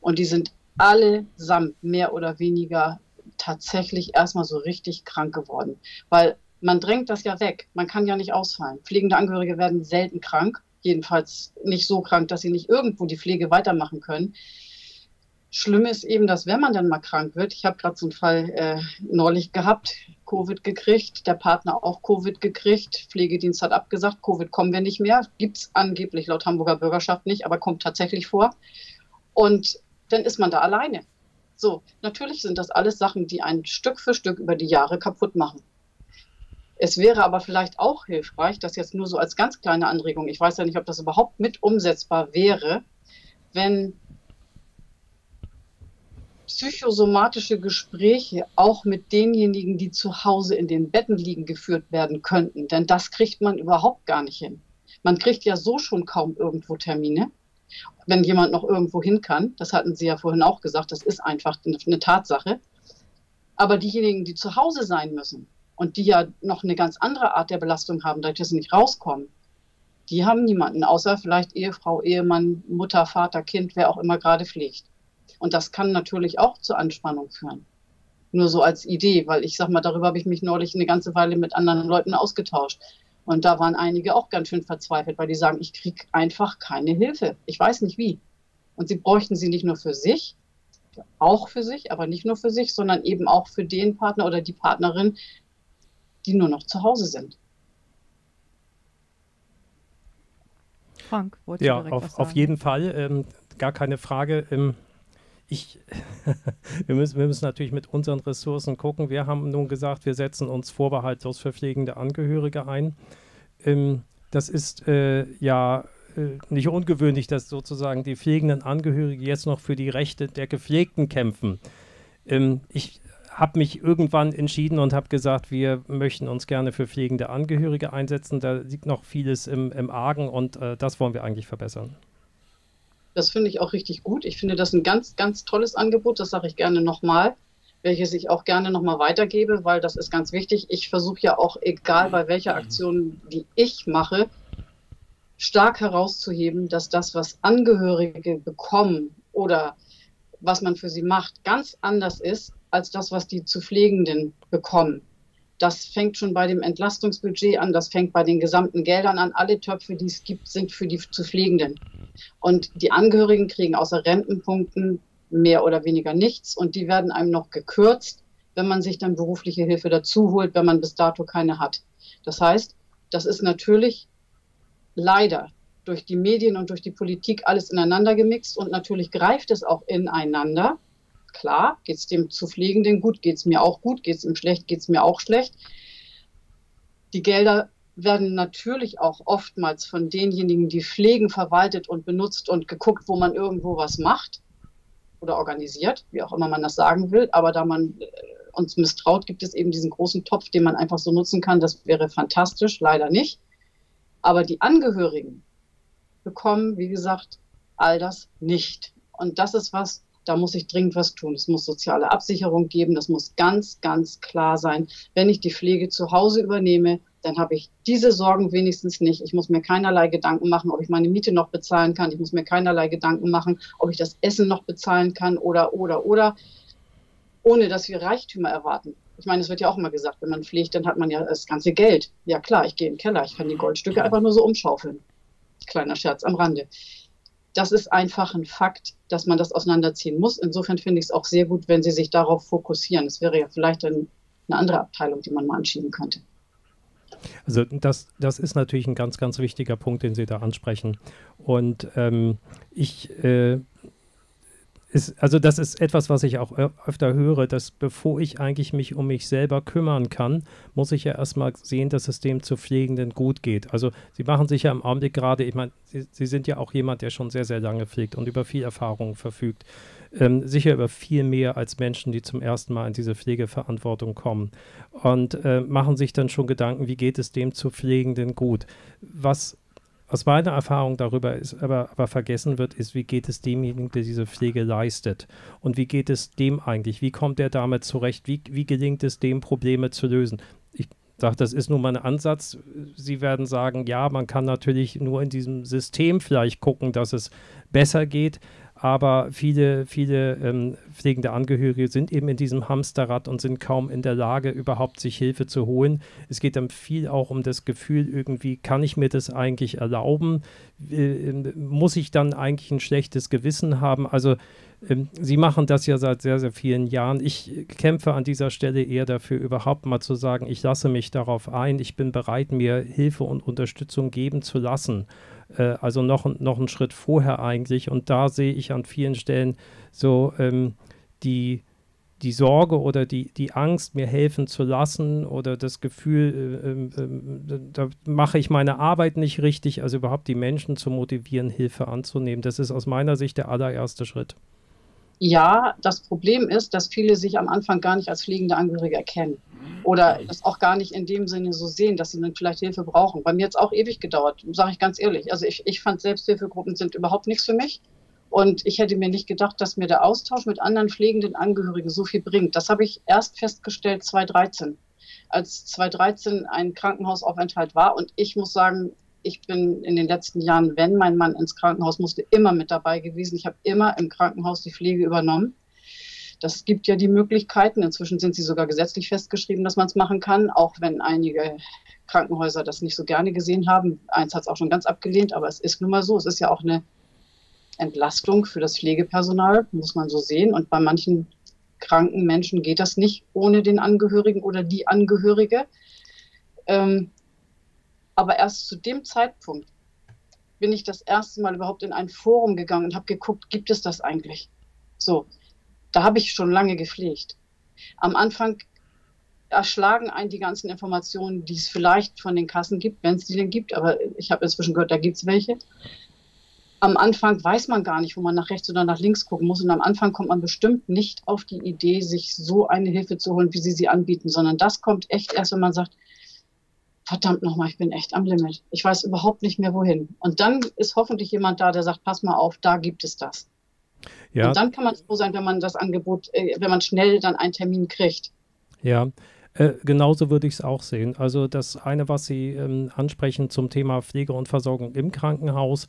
Und die sind allesamt mehr oder weniger tatsächlich erstmal so richtig krank geworden. Weil man drängt das ja weg. Man kann ja nicht ausfallen. Pflegende Angehörige werden selten krank. Jedenfalls nicht so krank, dass sie nicht irgendwo die Pflege weitermachen können. Schlimm ist eben, dass wenn man dann mal krank wird, ich habe gerade so einen Fall äh, neulich gehabt, Covid gekriegt, der Partner auch Covid gekriegt, Pflegedienst hat abgesagt, Covid kommen wir nicht mehr, gibt es angeblich laut Hamburger Bürgerschaft nicht, aber kommt tatsächlich vor. Und dann ist man da alleine. So, natürlich sind das alles Sachen, die ein Stück für Stück über die Jahre kaputt machen. Es wäre aber vielleicht auch hilfreich, das jetzt nur so als ganz kleine Anregung, ich weiß ja nicht, ob das überhaupt mit umsetzbar wäre, wenn psychosomatische Gespräche auch mit denjenigen, die zu Hause in den Betten liegen, geführt werden könnten. Denn das kriegt man überhaupt gar nicht hin. Man kriegt ja so schon kaum irgendwo Termine, wenn jemand noch irgendwo hin kann. Das hatten Sie ja vorhin auch gesagt, das ist einfach eine Tatsache. Aber diejenigen, die zu Hause sein müssen und die ja noch eine ganz andere Art der Belastung haben, dadurch, dass sie nicht rauskommen, die haben niemanden, außer vielleicht Ehefrau, Ehemann, Mutter, Vater, Kind, wer auch immer gerade pflegt. Und das kann natürlich auch zu Anspannung führen. Nur so als Idee, weil ich sag mal, darüber habe ich mich neulich eine ganze Weile mit anderen Leuten ausgetauscht. Und da waren einige auch ganz schön verzweifelt, weil die sagen, ich kriege einfach keine Hilfe. Ich weiß nicht wie. Und sie bräuchten sie nicht nur für sich, auch für sich, aber nicht nur für sich, sondern eben auch für den Partner oder die Partnerin, die nur noch zu Hause sind. Frank, wollte ja, auf, auf jeden Fall, ähm, gar keine Frage. Ähm, ich, wir, müssen, wir müssen natürlich mit unseren Ressourcen gucken. Wir haben nun gesagt, wir setzen uns vorbehaltlos für pflegende Angehörige ein. Ähm, das ist äh, ja äh, nicht ungewöhnlich, dass sozusagen die pflegenden Angehörigen jetzt noch für die Rechte der Gepflegten kämpfen. Ähm, ich habe mich irgendwann entschieden und habe gesagt, wir möchten uns gerne für pflegende Angehörige einsetzen. Da liegt noch vieles im, im Argen und äh, das wollen wir eigentlich verbessern. Das finde ich auch richtig gut. Ich finde das ein ganz, ganz tolles Angebot. Das sage ich gerne nochmal, welches ich auch gerne nochmal weitergebe, weil das ist ganz wichtig. Ich versuche ja auch, egal bei welcher mhm. Aktion, die ich mache, stark herauszuheben, dass das, was Angehörige bekommen oder was man für sie macht, ganz anders ist als das, was die zu Pflegenden bekommen. Das fängt schon bei dem Entlastungsbudget an, das fängt bei den gesamten Geldern an. Alle Töpfe, die es gibt, sind für die zu Pflegenden. Und die Angehörigen kriegen außer Rentenpunkten mehr oder weniger nichts und die werden einem noch gekürzt, wenn man sich dann berufliche Hilfe dazu holt, wenn man bis dato keine hat. Das heißt, das ist natürlich leider durch die Medien und durch die Politik alles ineinander gemixt und natürlich greift es auch ineinander. Klar, geht es dem zu Pflegenden gut, geht es mir auch gut, geht es ihm schlecht, geht es mir auch schlecht. Die Gelder werden natürlich auch oftmals von denjenigen, die pflegen, verwaltet und benutzt und geguckt, wo man irgendwo was macht oder organisiert, wie auch immer man das sagen will. Aber da man äh, uns misstraut, gibt es eben diesen großen Topf, den man einfach so nutzen kann. Das wäre fantastisch, leider nicht. Aber die Angehörigen bekommen, wie gesagt, all das nicht. Und das ist was, da muss ich dringend was tun. Es muss soziale Absicherung geben. Das muss ganz, ganz klar sein. Wenn ich die Pflege zu Hause übernehme, dann habe ich diese Sorgen wenigstens nicht. Ich muss mir keinerlei Gedanken machen, ob ich meine Miete noch bezahlen kann. Ich muss mir keinerlei Gedanken machen, ob ich das Essen noch bezahlen kann oder, oder, oder, ohne dass wir Reichtümer erwarten. Ich meine, es wird ja auch immer gesagt, wenn man pflegt, dann hat man ja das ganze Geld. Ja klar, ich gehe in den Keller, ich kann die Goldstücke einfach nur so umschaufeln. Kleiner Scherz am Rande. das ist einfach ein Fakt, dass man das auseinanderziehen muss. Insofern finde ich es auch sehr gut, wenn Sie sich darauf fokussieren. Es wäre ja vielleicht ein, eine andere Abteilung, die man mal anschieben könnte. Also das, das ist natürlich ein ganz, ganz wichtiger Punkt, den Sie da ansprechen. Und ähm, ich äh, ist, also das ist etwas, was ich auch öfter höre, dass bevor ich eigentlich mich um mich selber kümmern kann, muss ich ja erstmal sehen, dass es dem zu Pflegenden gut geht. Also Sie machen sich ja im Augenblick gerade, ich meine, Sie, Sie, sind ja auch jemand, der schon sehr, sehr lange pflegt und über viel Erfahrung verfügt. Ähm, sicher über viel mehr als Menschen, die zum ersten Mal in diese Pflegeverantwortung kommen. Und äh, machen sich dann schon Gedanken, wie geht es dem zu Pflegenden gut. Was aus meiner Erfahrung darüber ist aber, aber vergessen wird, ist, wie geht es demjenigen, der diese Pflege leistet? Und wie geht es dem eigentlich? Wie kommt er damit zurecht? Wie, wie gelingt es dem, Probleme zu lösen? Ich sage, das ist nur mein Ansatz. Sie werden sagen, ja, man kann natürlich nur in diesem System vielleicht gucken, dass es besser geht aber viele, viele ähm, pflegende Angehörige sind eben in diesem Hamsterrad und sind kaum in der Lage, überhaupt sich Hilfe zu holen. Es geht dann viel auch um das Gefühl, irgendwie, kann ich mir das eigentlich erlauben? Äh, muss ich dann eigentlich ein schlechtes Gewissen haben? Also ähm, Sie machen das ja seit sehr, sehr vielen Jahren. Ich kämpfe an dieser Stelle eher dafür, überhaupt mal zu sagen, ich lasse mich darauf ein, ich bin bereit, mir Hilfe und Unterstützung geben zu lassen äh, also noch, noch einen Schritt vorher eigentlich. Und da sehe ich an vielen Stellen so ähm, die, die Sorge oder die, die Angst, mir helfen zu lassen oder das Gefühl, äh, äh, da mache ich meine Arbeit nicht richtig, also überhaupt die Menschen zu motivieren, Hilfe anzunehmen. Das ist aus meiner Sicht der allererste Schritt. Ja, das Problem ist, dass viele sich am Anfang gar nicht als pflegende Angehörige erkennen oder das auch gar nicht in dem Sinne so sehen, dass sie dann vielleicht Hilfe brauchen. Bei mir hat es auch ewig gedauert, sage ich ganz ehrlich. Also ich, ich fand Selbsthilfegruppen sind überhaupt nichts für mich. Und ich hätte mir nicht gedacht, dass mir der Austausch mit anderen pflegenden Angehörigen so viel bringt. Das habe ich erst festgestellt 2013, als 2013 ein Krankenhausaufenthalt war. Und ich muss sagen, ich bin in den letzten Jahren, wenn mein Mann ins Krankenhaus musste, immer mit dabei gewesen. Ich habe immer im Krankenhaus die Pflege übernommen. Das gibt ja die Möglichkeiten. Inzwischen sind sie sogar gesetzlich festgeschrieben, dass man es machen kann, auch wenn einige Krankenhäuser das nicht so gerne gesehen haben. Eins hat es auch schon ganz abgelehnt, aber es ist nun mal so. Es ist ja auch eine Entlastung für das Pflegepersonal, muss man so sehen. Und bei manchen kranken Menschen geht das nicht ohne den Angehörigen oder die Angehörige. Ähm, aber erst zu dem Zeitpunkt bin ich das erste Mal überhaupt in ein Forum gegangen und habe geguckt, gibt es das eigentlich? So, da habe ich schon lange gepflegt. Am Anfang erschlagen einen die ganzen Informationen, die es vielleicht von den Kassen gibt, wenn es die denn gibt, aber ich habe inzwischen gehört, da gibt es welche. Am Anfang weiß man gar nicht, wo man nach rechts oder nach links gucken muss und am Anfang kommt man bestimmt nicht auf die Idee, sich so eine Hilfe zu holen, wie sie sie anbieten, sondern das kommt echt erst, wenn man sagt, verdammt nochmal, ich bin echt am Limit. Ich weiß überhaupt nicht mehr wohin. Und dann ist hoffentlich jemand da, der sagt, pass mal auf, da gibt es das. Ja. Und dann kann man froh sein, wenn man das Angebot, äh, wenn man schnell dann einen Termin kriegt. Ja, äh, genauso würde ich es auch sehen. Also das eine, was Sie ähm, ansprechen zum Thema Pflege und Versorgung im Krankenhaus.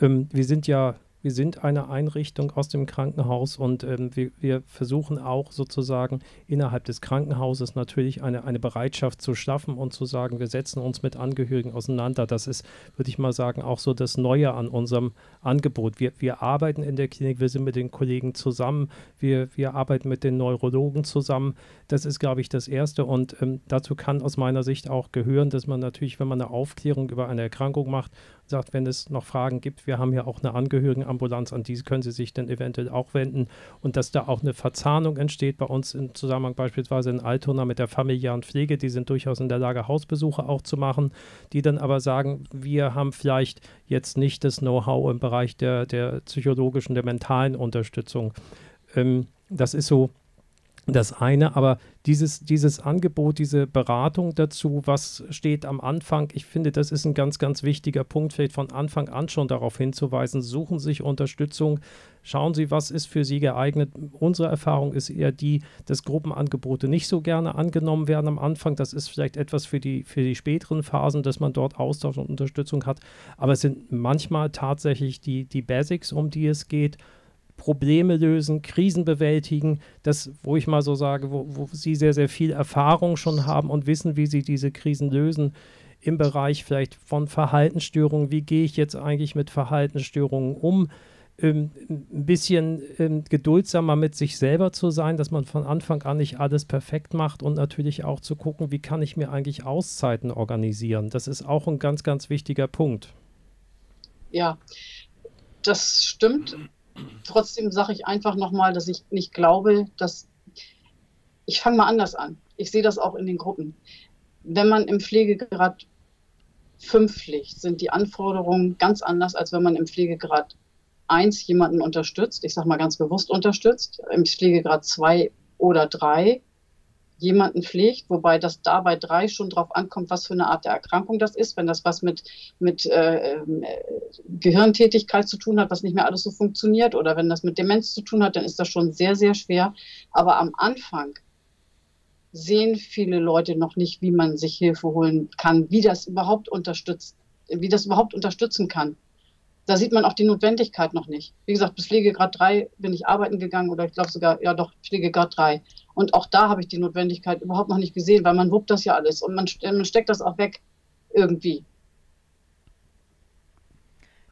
Ähm, wir sind ja wir sind eine Einrichtung aus dem Krankenhaus und ähm, wir, wir, versuchen auch sozusagen innerhalb des Krankenhauses natürlich eine, eine Bereitschaft zu schaffen und zu sagen, wir setzen uns mit Angehörigen auseinander. Das ist, würde ich mal sagen, auch so das Neue an unserem Angebot. Wir, wir arbeiten in der Klinik, wir sind mit den Kollegen zusammen, wir, wir arbeiten mit den Neurologen zusammen. Das ist, glaube ich, das Erste und ähm, dazu kann aus meiner Sicht auch gehören, dass man natürlich, wenn man eine Aufklärung über eine Erkrankung macht, sagt, wenn es noch Fragen gibt, wir haben ja auch eine Angehörigenambulanz, an diese können Sie sich dann eventuell auch wenden und dass da auch eine Verzahnung entsteht bei uns im Zusammenhang beispielsweise in Altona mit der familiären Pflege, die sind durchaus in der Lage, Hausbesuche auch zu machen, die dann aber sagen, wir haben vielleicht jetzt nicht das Know-how im Bereich der, der psychologischen, der mentalen Unterstützung. Ähm, das ist so das eine, aber dieses, dieses Angebot, diese Beratung dazu, was steht am Anfang, ich finde, das ist ein ganz, ganz wichtiger Punkt, vielleicht von Anfang an schon darauf hinzuweisen, suchen Sie sich Unterstützung, schauen Sie, was ist für Sie geeignet. Unsere Erfahrung ist eher die, dass Gruppenangebote nicht so gerne angenommen werden am Anfang. Das ist vielleicht etwas für die, für die späteren Phasen, dass man dort Austausch und Unterstützung hat, aber es sind manchmal tatsächlich die, die Basics, um die es geht Probleme lösen, Krisen bewältigen, das, wo ich mal so sage, wo, wo Sie sehr, sehr viel Erfahrung schon haben und wissen, wie Sie diese Krisen lösen. im Bereich vielleicht von Verhaltensstörungen. Wie gehe ich jetzt eigentlich mit Verhaltensstörungen um? Ähm, ein bisschen ähm, geduldsamer mit sich selber zu sein, dass man von Anfang an nicht alles perfekt macht und natürlich auch zu gucken, wie kann ich mir eigentlich Auszeiten organisieren. Das ist auch ein ganz, ganz wichtiger Punkt. Ja, das stimmt. Trotzdem sage ich einfach nochmal, dass ich nicht glaube, dass. Ich fange mal anders an. Ich sehe das auch in den Gruppen. Wenn man im Pflegegrad 5 pflegt, sind die Anforderungen ganz anders, als wenn man im Pflegegrad 1 jemanden unterstützt, ich sage mal ganz bewusst unterstützt, im Pflegegrad 2 oder 3 jemanden pflegt, wobei das da bei 3 schon drauf ankommt, was für eine Art der Erkrankung das ist. Wenn das was mit, mit äh, äh, Gehirntätigkeit zu tun hat, was nicht mehr alles so funktioniert, oder wenn das mit Demenz zu tun hat, dann ist das schon sehr, sehr schwer. Aber am Anfang sehen viele Leute noch nicht, wie man sich Hilfe holen kann, wie das überhaupt unterstützt, wie das überhaupt unterstützen kann da sieht man auch die Notwendigkeit noch nicht. Wie gesagt, bis Pflegegrad 3 bin ich arbeiten gegangen oder ich glaube sogar, ja doch, Pflegegrad 3. Und auch da habe ich die Notwendigkeit überhaupt noch nicht gesehen, weil man wuppt das ja alles und man, man steckt das auch weg irgendwie.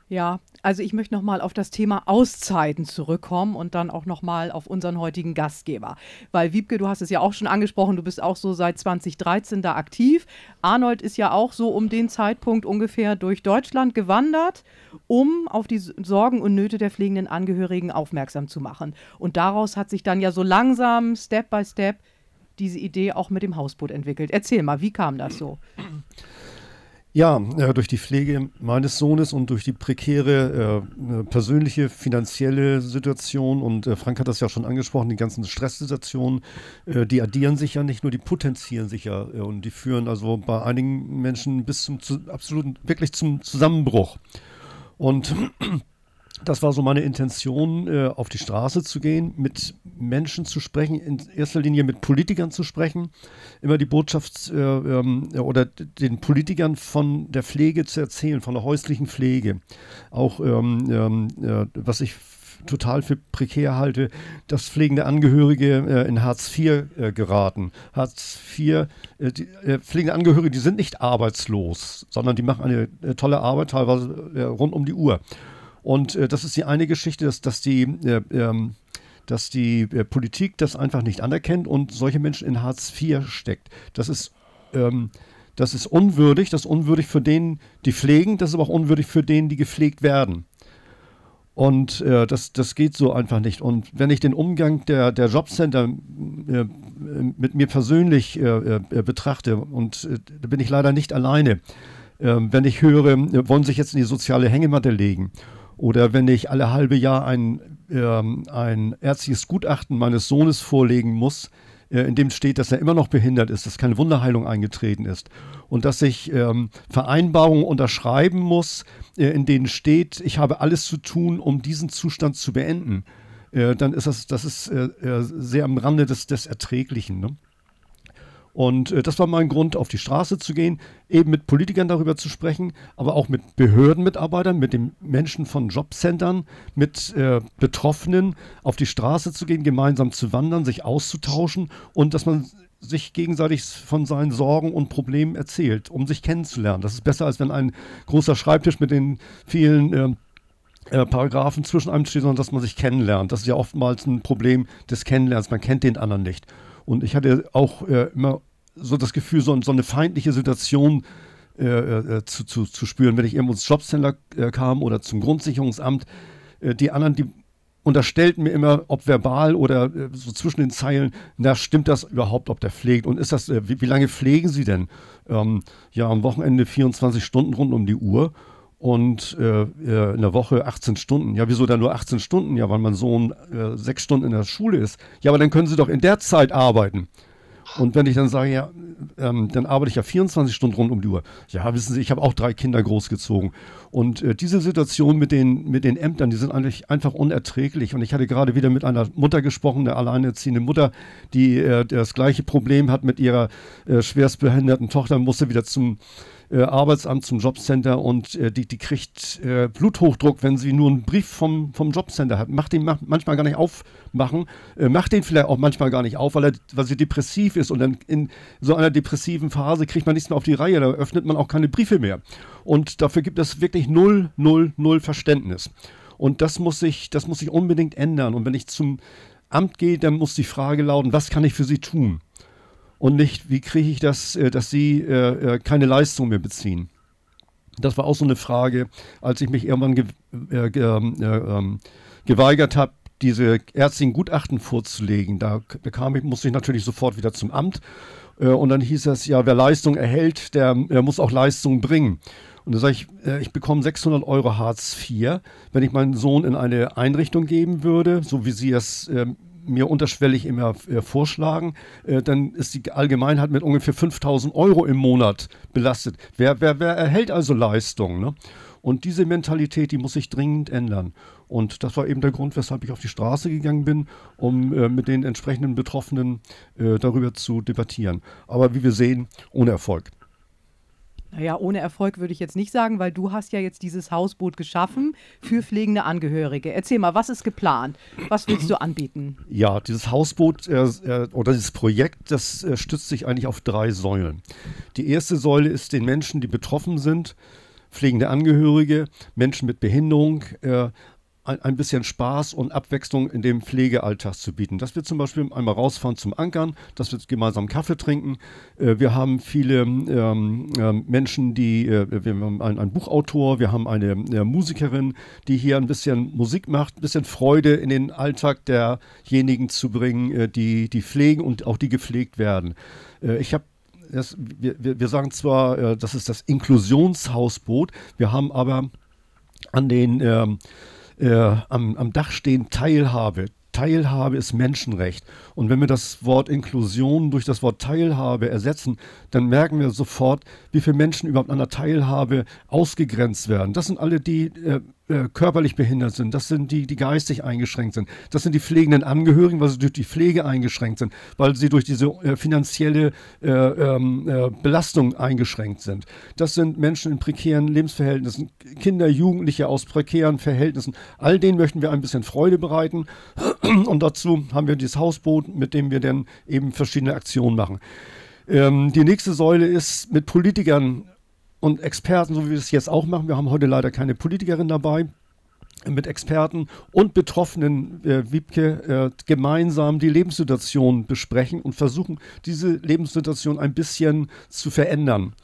Ja, also ich möchte nochmal auf das Thema Auszeiten zurückkommen und dann auch nochmal auf unseren heutigen Gastgeber. Weil Wiebke, du hast es ja auch schon angesprochen, du bist auch so seit 2013 da aktiv. Arnold ist ja auch so um den Zeitpunkt ungefähr durch Deutschland gewandert, um auf die Sorgen und Nöte der pflegenden Angehörigen aufmerksam zu machen. Und daraus hat sich dann ja so langsam, Step by Step, diese Idee auch mit dem Hausboot entwickelt. Erzähl mal, wie kam das so? Ja, äh, durch die Pflege meines Sohnes und durch die prekäre äh, persönliche, finanzielle Situation und äh, Frank hat das ja schon angesprochen, die ganzen Stresssituationen, äh, die addieren sich ja nicht nur, die potenzieren sich ja äh, und die führen also bei einigen Menschen bis zum zu, absoluten, wirklich zum Zusammenbruch. Und das war so meine Intention, äh, auf die Straße zu gehen, mit Menschen zu sprechen, in erster Linie mit Politikern zu sprechen, immer die Botschaft äh, ähm, oder den Politikern von der Pflege zu erzählen, von der häuslichen Pflege. Auch ähm, ähm, äh, was ich total für prekär halte, dass pflegende Angehörige in Hartz IV geraten. Hartz IV, pflegende Angehörige, die sind nicht arbeitslos, sondern die machen eine tolle Arbeit, teilweise rund um die Uhr. Und äh, das ist die eine Geschichte, dass, dass die, äh, ähm, dass die äh, Politik das einfach nicht anerkennt und solche Menschen in Hartz IV steckt. Das ist, ähm, das ist unwürdig, das ist unwürdig für den, die pflegen, das ist aber auch unwürdig für den, die gepflegt werden. Und äh, das, das geht so einfach nicht. Und wenn ich den Umgang der, der Jobcenter äh, mit mir persönlich äh, betrachte, und da bin ich leider nicht alleine, ähm, wenn ich höre, wollen sich jetzt in die soziale Hängematte legen oder wenn ich alle halbe Jahr ein, ähm, ein ärztliches Gutachten meines Sohnes vorlegen muss, äh, in dem steht, dass er immer noch behindert ist, dass keine Wunderheilung eingetreten ist und dass ich ähm, Vereinbarungen unterschreiben muss, äh, in denen steht, ich habe alles zu tun, um diesen Zustand zu beenden, äh, dann ist das, das ist äh, äh, sehr am Rande des, des Erträglichen. Ne? Und äh, das war mein Grund, auf die Straße zu gehen, eben mit Politikern darüber zu sprechen, aber auch mit Behördenmitarbeitern, mit den Menschen von Jobcentern, mit äh, Betroffenen auf die Straße zu gehen, gemeinsam zu wandern, sich auszutauschen und dass man sich gegenseitig von seinen Sorgen und Problemen erzählt, um sich kennenzulernen. Das ist besser, als wenn ein großer Schreibtisch mit den vielen äh, äh, Paragraphen zwischen einem steht, sondern dass man sich kennenlernt. Das ist ja oftmals ein Problem des Kennenlernens. Man kennt den anderen nicht. Und ich hatte auch äh, immer so das Gefühl, so, so eine feindliche Situation äh, äh, zu, zu, zu spüren, wenn ich irgendwo ins Jobcenter äh, kam oder zum Grundsicherungsamt. Äh, die anderen, die unterstellten mir immer, ob verbal oder äh, so zwischen den Zeilen, na, stimmt das überhaupt, ob der pflegt? Und ist das, wie, wie, lange pflegen Sie denn? Ähm, ja, am Wochenende 24 Stunden rund um die Uhr und äh, in der Woche 18 Stunden. Ja, wieso dann nur 18 Stunden? Ja, weil mein Sohn äh, sechs Stunden in der Schule ist. Ja, aber dann können Sie doch in der Zeit arbeiten. Und wenn ich dann sage, ja, ähm, dann arbeite ich ja 24 Stunden rund um die Uhr. Ja, wissen Sie, ich habe auch drei Kinder großgezogen. Und äh, diese Situation mit den, mit den Ämtern, die sind eigentlich einfach unerträglich. Und ich hatte gerade wieder mit einer Mutter gesprochen, eine alleinerziehende Mutter, die äh, das gleiche Problem hat mit ihrer äh, schwerstbehinderten Tochter, musste wieder zum äh, Arbeitsamt zum Jobcenter und äh, die, die kriegt äh, Bluthochdruck, wenn sie nur einen Brief vom, vom Jobcenter hat. Macht den ma manchmal gar nicht aufmachen, äh, macht den vielleicht auch manchmal gar nicht auf, weil, er, weil sie depressiv ist und dann in so einer depressiven Phase kriegt man nichts mehr auf die Reihe, da öffnet man auch keine Briefe mehr. Und dafür gibt es wirklich null, null, null Verständnis. Und das muss sich, das muss sich unbedingt ändern. Und wenn ich zum Amt gehe, dann muss die Frage lauten, was kann ich für Sie tun? Und nicht, wie kriege ich das, äh, dass Sie äh, äh, keine Leistung mehr beziehen? Das war auch so eine Frage, als ich mich irgendwann ge äh, ge ähm, äh, ähm, geweigert habe, diese ärztlichen Gutachten vorzulegen. Da bekam ich, musste ich natürlich sofort wieder zum Amt. Und dann hieß es, ja, wer Leistung erhält, der, der muss auch Leistung bringen. Und da sage ich, ich bekomme 600 Euro Hartz IV, wenn ich meinen Sohn in eine Einrichtung geben würde, so wie Sie es äh, mir unterschwellig immer äh, vorschlagen, äh, dann ist die Allgemeinheit mit ungefähr 5000 Euro im Monat belastet. Wer, wer, wer erhält also Leistung? Ne? Und diese Mentalität, die muss sich dringend ändern. Und das war eben der Grund, weshalb ich auf die Straße gegangen bin, um äh, mit den entsprechenden Betroffenen äh, darüber zu debattieren. Aber wie wir sehen, ohne Erfolg. Naja, ohne Erfolg würde ich jetzt nicht sagen, weil du hast ja jetzt dieses Hausboot geschaffen für pflegende Angehörige. Erzähl mal, was ist geplant? Was willst du anbieten? Ja, dieses Hausboot äh, äh, oder dieses Projekt, das äh, stützt sich eigentlich auf drei Säulen. Die erste Säule ist den Menschen, die betroffen sind, pflegende Angehörige, Menschen mit Behinderung, äh, ein, bisschen Spaß und Abwechslung in dem Pflegealltag zu bieten. Dass wir zum Beispiel einmal rausfahren zum Ankern, dass wir gemeinsam Kaffee trinken. Äh, wir haben viele ähm, äh, Menschen, die, äh, wir haben einen, Buchautor, wir haben eine Musikerin, die hier ein bisschen Musik macht, ein bisschen Freude in den Alltag derjenigen zu bringen, äh, die, die pflegen und auch die gepflegt werden. Ich habe wir, wir, wir, sagen zwar, das ist das Inklusionshausboot, wir haben aber an den ähm, äh, am, am Dach stehen Teilhabe. Teilhabe ist Menschenrecht. Und wenn wir das Wort Inklusion durch das Wort Teilhabe ersetzen, dann merken wir sofort, wie viele Menschen überhaupt an der Teilhabe ausgegrenzt werden. Das sind alle die äh, äh, körperlich behindert sind, das sind die, die geistig eingeschränkt sind, das sind die pflegenden Angehörigen, weil sie durch die Pflege eingeschränkt sind, weil sie durch diese äh, finanzielle äh, ähm, äh, Belastung eingeschränkt sind. Das sind Menschen in prekären Lebensverhältnissen, Kinder, Jugendliche aus prekären Verhältnissen. All denen möchten wir ein bisschen Freude bereiten und dazu haben wir dieses Hausboot, mit dem wir dann eben verschiedene Aktionen machen. Ähm, die nächste Säule ist mit Politikern und Experten, so wie wir es jetzt auch machen. Wir haben heute leider keine Politikerin dabei mit Experten und Betroffenen, äh, Wiebke, äh, gemeinsam die Lebenssituation besprechen und versuchen, diese Lebenssituation ein bisschen zu verändern.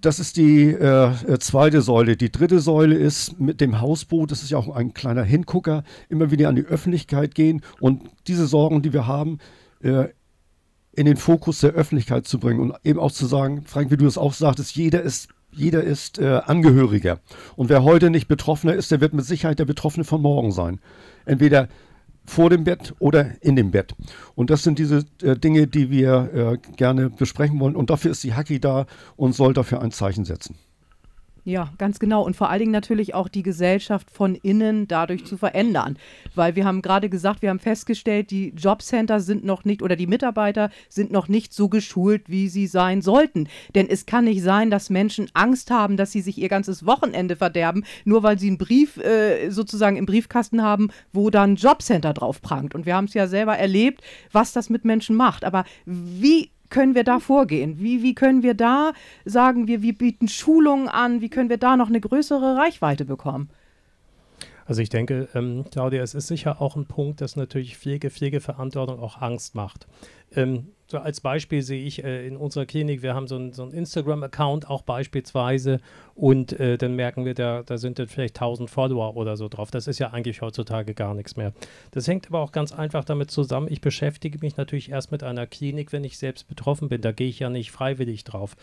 Das ist die äh, äh zweite Säule. Die dritte Säule ist mit dem Hausboot, das ist ja auch ein kleiner Hingucker, immer wieder an die Öffentlichkeit gehen und diese Sorgen, die wir haben, äh, in den Fokus der Öffentlichkeit zu bringen und eben auch zu sagen, Frank, wie du es auch sagtest, jeder ist jeder ist äh, Angehöriger. Und wer heute nicht Betroffener ist, der wird mit Sicherheit der Betroffene von morgen sein. Entweder vor dem Bett oder in dem Bett. Und das sind diese äh, Dinge, die wir äh, gerne besprechen wollen. Und dafür ist die Hacki da und soll dafür ein Zeichen setzen. Ja, ganz genau. Und vor allen Dingen natürlich auch die Gesellschaft von innen dadurch zu verändern. Weil wir haben gerade gesagt, wir haben festgestellt, die Jobcenter sind noch nicht oder die Mitarbeiter sind noch nicht so geschult, wie sie sein sollten. Denn es kann nicht sein, dass Menschen Angst haben, dass sie sich ihr ganzes Wochenende verderben, nur weil sie einen Brief äh, sozusagen im Briefkasten haben, wo dann Jobcenter drauf prangt. Und wir haben es ja selber erlebt, was das mit Menschen macht. Aber wie können wir da vorgehen? Wie, wie können wir da sagen, wir, wir bieten Schulungen an? Wie können wir da noch eine größere Reichweite bekommen? Also ich denke, ähm, Claudia, es ist sicher auch ein Punkt, dass natürlich Pflege, Pflegeverantwortung auch Angst macht. Ähm, so als Beispiel sehe ich äh, in unserer Klinik, wir haben so einen so Instagram-Account auch beispielsweise und äh, dann merken wir, da, da sind dann vielleicht 1000 Follower oder so drauf. Das ist ja eigentlich heutzutage gar nichts mehr. Das hängt aber auch ganz einfach damit zusammen, ich beschäftige mich natürlich erst mit einer Klinik, wenn ich selbst betroffen bin. Da gehe ich ja nicht freiwillig drauf.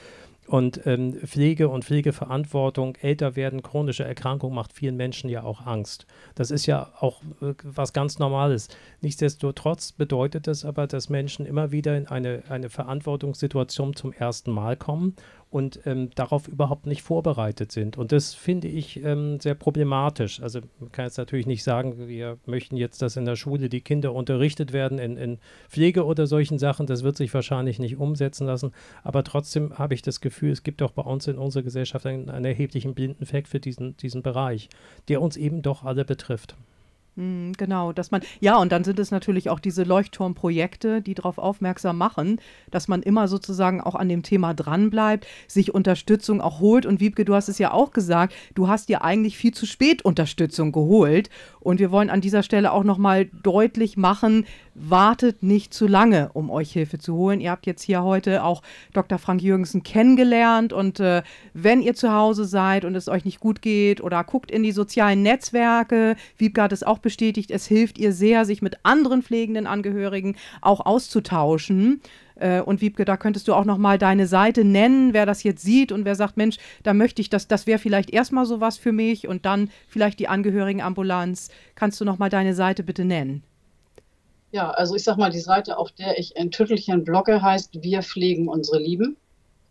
Und ähm, Pflege und Pflegeverantwortung, älter werden, chronische Erkrankung macht vielen Menschen ja auch Angst. Das ist ja auch äh, was ganz Normales. Nichtsdestotrotz bedeutet das aber, dass Menschen immer wieder in eine, eine Verantwortungssituation zum ersten Mal kommen und ähm, darauf überhaupt nicht vorbereitet sind. Und das finde ich ähm, sehr problematisch. Also man kann jetzt natürlich nicht sagen, wir möchten jetzt, dass in der Schule die Kinder unterrichtet werden in, in Pflege oder solchen Sachen. Das wird sich wahrscheinlich nicht umsetzen lassen. Aber trotzdem habe ich das Gefühl, es gibt auch bei uns in unserer Gesellschaft einen, einen erheblichen Blindenfleck für diesen, diesen Bereich, der uns eben doch alle betrifft. Hm, genau, dass man, ja, und dann sind es natürlich auch diese Leuchtturmprojekte, die darauf aufmerksam machen, dass man immer sozusagen auch an dem Thema dranbleibt, sich Unterstützung auch holt. Und Wiebke, du hast es ja auch gesagt, du hast dir eigentlich viel zu spät Unterstützung geholt. Und wir wollen an dieser Stelle auch nochmal deutlich machen, wartet nicht zu lange, um euch Hilfe zu holen. Ihr habt jetzt hier heute auch Dr. Frank Jürgensen kennengelernt und äh, wenn ihr zu Hause seid und es euch nicht gut geht oder guckt in die sozialen Netzwerke, Wiebke hat es auch bestätigt, es hilft ihr sehr, sich mit anderen pflegenden Angehörigen auch auszutauschen. Äh, und Wiebke, da könntest du auch noch mal deine Seite nennen, wer das jetzt sieht und wer sagt, Mensch, da möchte ich, das, das wäre vielleicht erstmal sowas für mich und dann vielleicht die Angehörigenambulanz. Kannst du noch mal deine Seite bitte nennen? Ja, also ich sag mal, die Seite, auf der ich ein Tüttelchen blogge, heißt Wir pflegen unsere Lieben.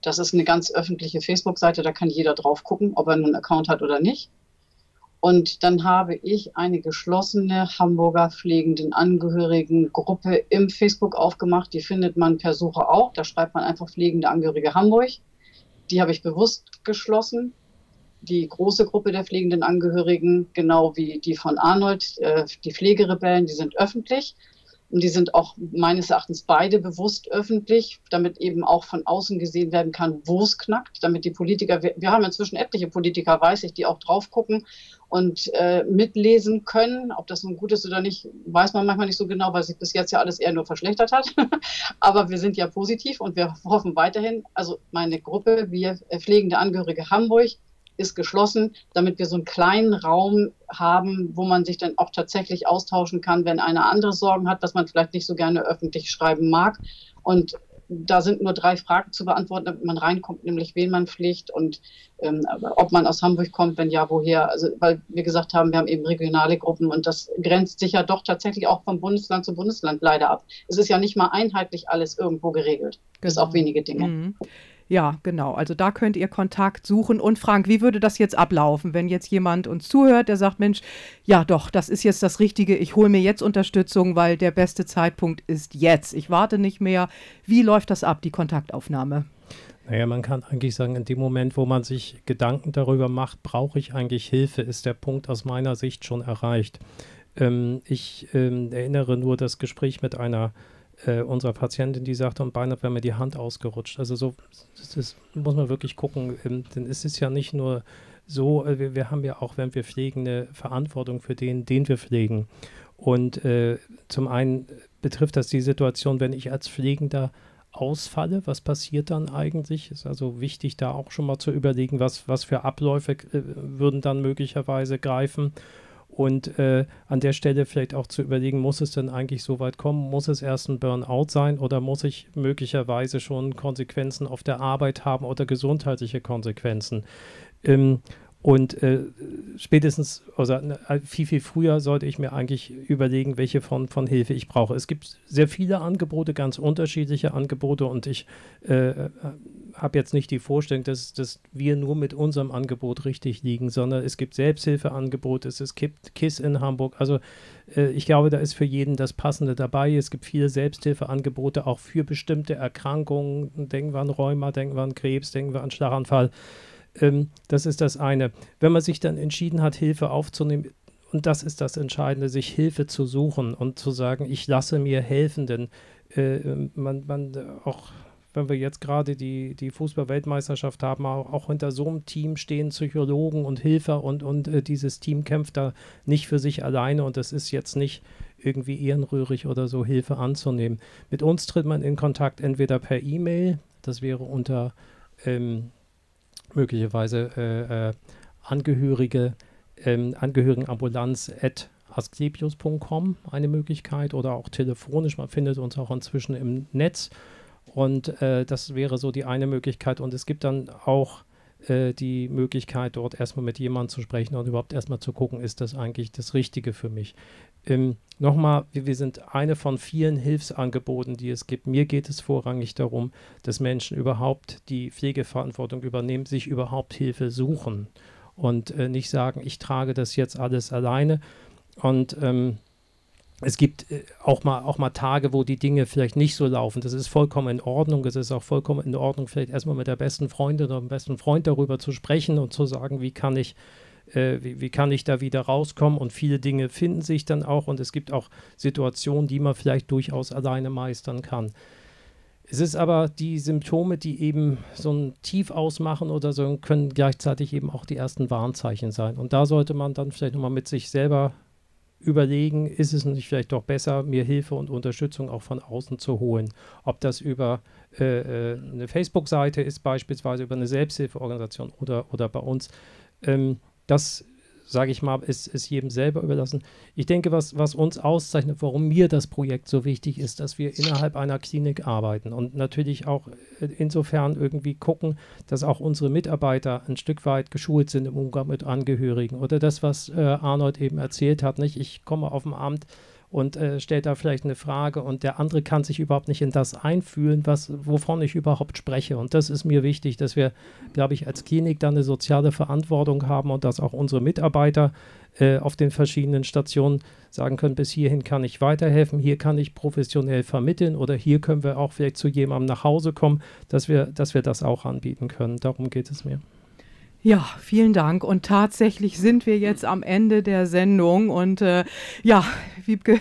Das ist eine ganz öffentliche Facebook-Seite, da kann jeder drauf gucken, ob er einen Account hat oder nicht. Und dann habe ich eine geschlossene Hamburger pflegenden Angehörigen-Gruppe im Facebook aufgemacht. Die findet man per Suche auch. Da schreibt man einfach pflegende Angehörige Hamburg. Die habe ich bewusst geschlossen. Die große Gruppe der pflegenden Angehörigen, genau wie die von Arnold, äh, die Pflegerebellen, die sind öffentlich. Und die sind auch meines Erachtens beide bewusst öffentlich, damit eben auch von außen gesehen werden kann, wo es knackt, damit die Politiker, wir, wir haben inzwischen etliche Politiker, weiß ich, die auch drauf gucken und äh, mitlesen können. Ob das nun gut ist oder nicht, weiß man manchmal nicht so genau, weil sich bis jetzt ja alles eher nur verschlechtert hat. Aber wir sind ja positiv und wir hoffen weiterhin, also meine Gruppe, wir pflegende Angehörige Hamburg, ist geschlossen, damit wir so einen kleinen Raum haben, wo man sich dann auch tatsächlich austauschen kann, wenn einer andere Sorgen hat, was man vielleicht nicht so gerne öffentlich schreiben mag. Und da sind nur drei Fragen zu beantworten, damit man reinkommt, nämlich wen man pflegt und ähm, ob man aus Hamburg kommt, wenn ja, woher. Also, weil wir gesagt haben, wir haben eben regionale Gruppen und das grenzt sich ja doch tatsächlich auch vom Bundesland zu Bundesland leider ab. Es ist ja nicht mal einheitlich alles irgendwo geregelt, genau. bis auf wenige Dinge. Mhm. Ja, genau. Also da könnt ihr Kontakt suchen. Und Frank, wie würde das jetzt ablaufen, wenn jetzt jemand uns zuhört, der sagt, Mensch, ja doch, das ist jetzt das Richtige, ich hole mir jetzt Unterstützung, weil der beste Zeitpunkt ist jetzt. Ich warte nicht mehr. Wie läuft das ab, die Kontaktaufnahme? Naja, man kann eigentlich sagen, in dem Moment, wo man sich Gedanken darüber macht, brauche ich eigentlich Hilfe, ist der Punkt aus meiner Sicht schon erreicht. Ähm, ich ähm, erinnere nur das Gespräch mit einer äh, unserer Patientin, die sagte, und beinahe wäre mir die Hand ausgerutscht. Also so das ist, muss man wirklich gucken, ähm, denn es ist ja nicht nur so, äh, wir, wir, haben ja auch, wenn wir pflegen, eine Verantwortung für den, den wir pflegen. Und äh, zum einen betrifft das die Situation, wenn ich als Pflegender ausfalle, was passiert dann eigentlich? Ist also wichtig, da auch schon mal zu überlegen, was, was für Abläufe äh, würden dann möglicherweise greifen. Und äh, an der Stelle vielleicht auch zu überlegen, muss es denn eigentlich so weit kommen? Muss es erst ein Burnout sein oder muss ich möglicherweise schon Konsequenzen auf der Arbeit haben oder gesundheitliche Konsequenzen? Ähm, und äh, spätestens, also viel, viel früher sollte ich mir eigentlich überlegen, welche Form von Hilfe ich brauche. Es gibt sehr viele Angebote, ganz unterschiedliche Angebote und ich äh, habe jetzt nicht die Vorstellung, dass, dass wir nur mit unserem Angebot richtig liegen, sondern es gibt Selbsthilfeangebote, es gibt KISS in Hamburg. Also äh, ich glaube, da ist für jeden das Passende dabei. Es gibt viele Selbsthilfeangebote auch für bestimmte Erkrankungen. Denken wir an Rheuma, denken wir an Krebs, denken wir an Schlaganfall. Ähm, das ist das eine. Wenn man sich dann entschieden hat, Hilfe aufzunehmen, und das ist das Entscheidende, sich Hilfe zu suchen und zu sagen, ich lasse mir helfen, denn äh, man, man auch wenn wir jetzt gerade die, die Fußball-Weltmeisterschaft haben, auch, auch, hinter so einem Team stehen Psychologen und Hilfer und, und äh, dieses Team kämpft da nicht für sich alleine und das ist jetzt nicht irgendwie ehrenrührig oder so Hilfe anzunehmen. Mit uns tritt man in Kontakt entweder per E-Mail, das wäre unter ähm, möglicherweise äh, äh, Angehörige, ähm, Angehörigenambulanz at asklepios.com eine Möglichkeit oder auch telefonisch. Man findet uns auch inzwischen im Netz und äh, das wäre so die eine Möglichkeit. Und es gibt dann auch äh, die Möglichkeit, dort erstmal mit jemandem zu sprechen und überhaupt erstmal zu gucken, ist das eigentlich das Richtige für mich. Ähm, Nochmal, wir, wir sind eine von vielen Hilfsangeboten, die es gibt. Mir geht es vorrangig darum, dass Menschen überhaupt die Pflegeverantwortung übernehmen, sich überhaupt Hilfe suchen und äh, nicht sagen, ich trage das jetzt alles alleine. Und ähm, es gibt äh, auch, mal, auch mal Tage, wo die Dinge vielleicht nicht so laufen. Das ist vollkommen in Ordnung. Es ist auch vollkommen in Ordnung, vielleicht erstmal mit der besten Freundin oder dem besten Freund darüber zu sprechen und zu sagen, wie kann ich, äh, wie, wie, kann ich da wieder rauskommen. Und viele Dinge finden sich dann auch und es gibt auch Situationen, die man vielleicht durchaus alleine meistern kann. Es ist aber die Symptome, die eben so ein Tief ausmachen oder so, können gleichzeitig eben auch die ersten Warnzeichen sein. Und da sollte man dann vielleicht nochmal mit sich selber überlegen, ist es nicht vielleicht doch besser, mir Hilfe und Unterstützung auch von außen zu holen. Ob das über äh, äh eine Facebook-Seite ist, beispielsweise über eine Selbsthilfeorganisation oder, oder bei uns. Ähm, das sage ich mal, ist, ist jedem selber überlassen. Ich denke, was, was uns auszeichnet, warum mir das Projekt so wichtig ist, dass wir innerhalb einer Klinik arbeiten und natürlich auch äh, insofern irgendwie gucken, dass auch unsere Mitarbeiter ein Stück weit geschult sind im Umgang mit Angehörigen. Oder das, was äh, Arnold eben erzählt hat, nicht? Ich komme auf dem Amt und äh, stellt da vielleicht eine Frage und der andere kann sich überhaupt nicht in das einfühlen, was, wovon ich überhaupt spreche. Und das ist mir wichtig, dass wir, glaube ich, als Klinik da eine soziale Verantwortung haben und dass auch unsere Mitarbeiter äh, auf den verschiedenen Stationen sagen können, bis hierhin kann ich weiterhelfen, hier kann ich professionell vermitteln oder hier können wir auch vielleicht zu jemandem nach Hause kommen, dass wir, dass wir das auch anbieten können. Darum geht es mir. Ja, vielen Dank. Und tatsächlich sind wir jetzt am Ende der Sendung. Und äh, ja, Wiebke,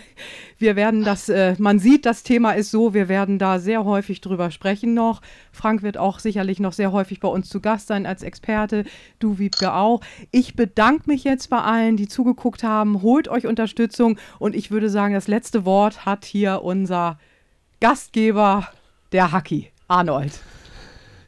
wir werden das, äh, man sieht, das Thema ist so, wir werden da sehr häufig drüber sprechen noch. Frank wird auch sicherlich noch sehr häufig bei uns zu Gast sein als Experte. Du, Wiebke, auch. Ich bedanke mich jetzt bei allen, die zugeguckt haben. Holt euch Unterstützung. Und ich würde sagen, das letzte Wort hat hier unser Gastgeber, der Hacki, Arnold.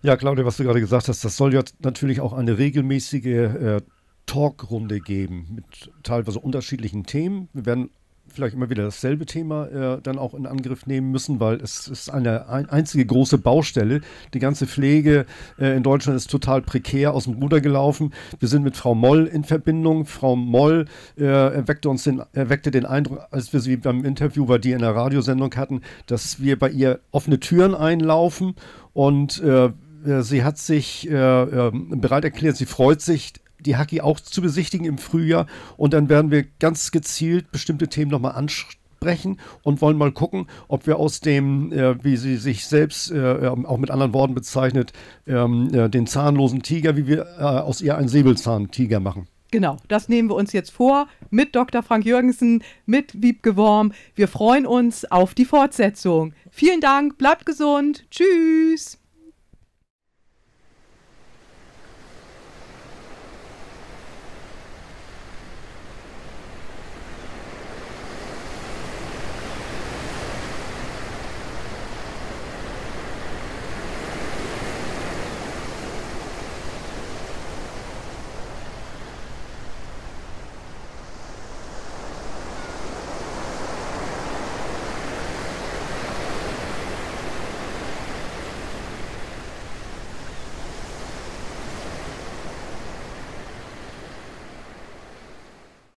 Ja, Claudia, was du gerade gesagt hast, das soll ja natürlich auch eine regelmäßige äh, Talkrunde geben mit teilweise unterschiedlichen Themen. Wir werden vielleicht immer wieder dasselbe Thema äh, dann auch in Angriff nehmen müssen, weil es ist eine ein, einzige große Baustelle. Die ganze Pflege äh, in Deutschland ist total prekär aus dem Ruder gelaufen. Wir sind mit Frau Moll in Verbindung. Frau Moll äh, erweckte uns den, erweckte den Eindruck, als wir sie beim Interview bei dir in der Radiosendung hatten, dass wir bei ihr offene Türen einlaufen und äh, sie hat sich äh, äh, bereit erklärt, sie freut sich, die Haki auch zu besichtigen im Frühjahr. Und dann werden wir ganz gezielt bestimmte Themen nochmal ansprechen und wollen mal gucken, ob wir aus dem, äh, wie sie sich selbst äh, ähm, auch mit anderen Worten bezeichnet, ähm, äh, den zahnlosen Tiger, wie wir aus ihr einen Säbelzahntiger machen. Genau, das nehmen wir uns jetzt vor mit Dr. Frank Jürgensen, mit Wiebke Worm. Wir freuen uns auf die Fortsetzung. Vielen Dank, bleibt gesund. Tschüss.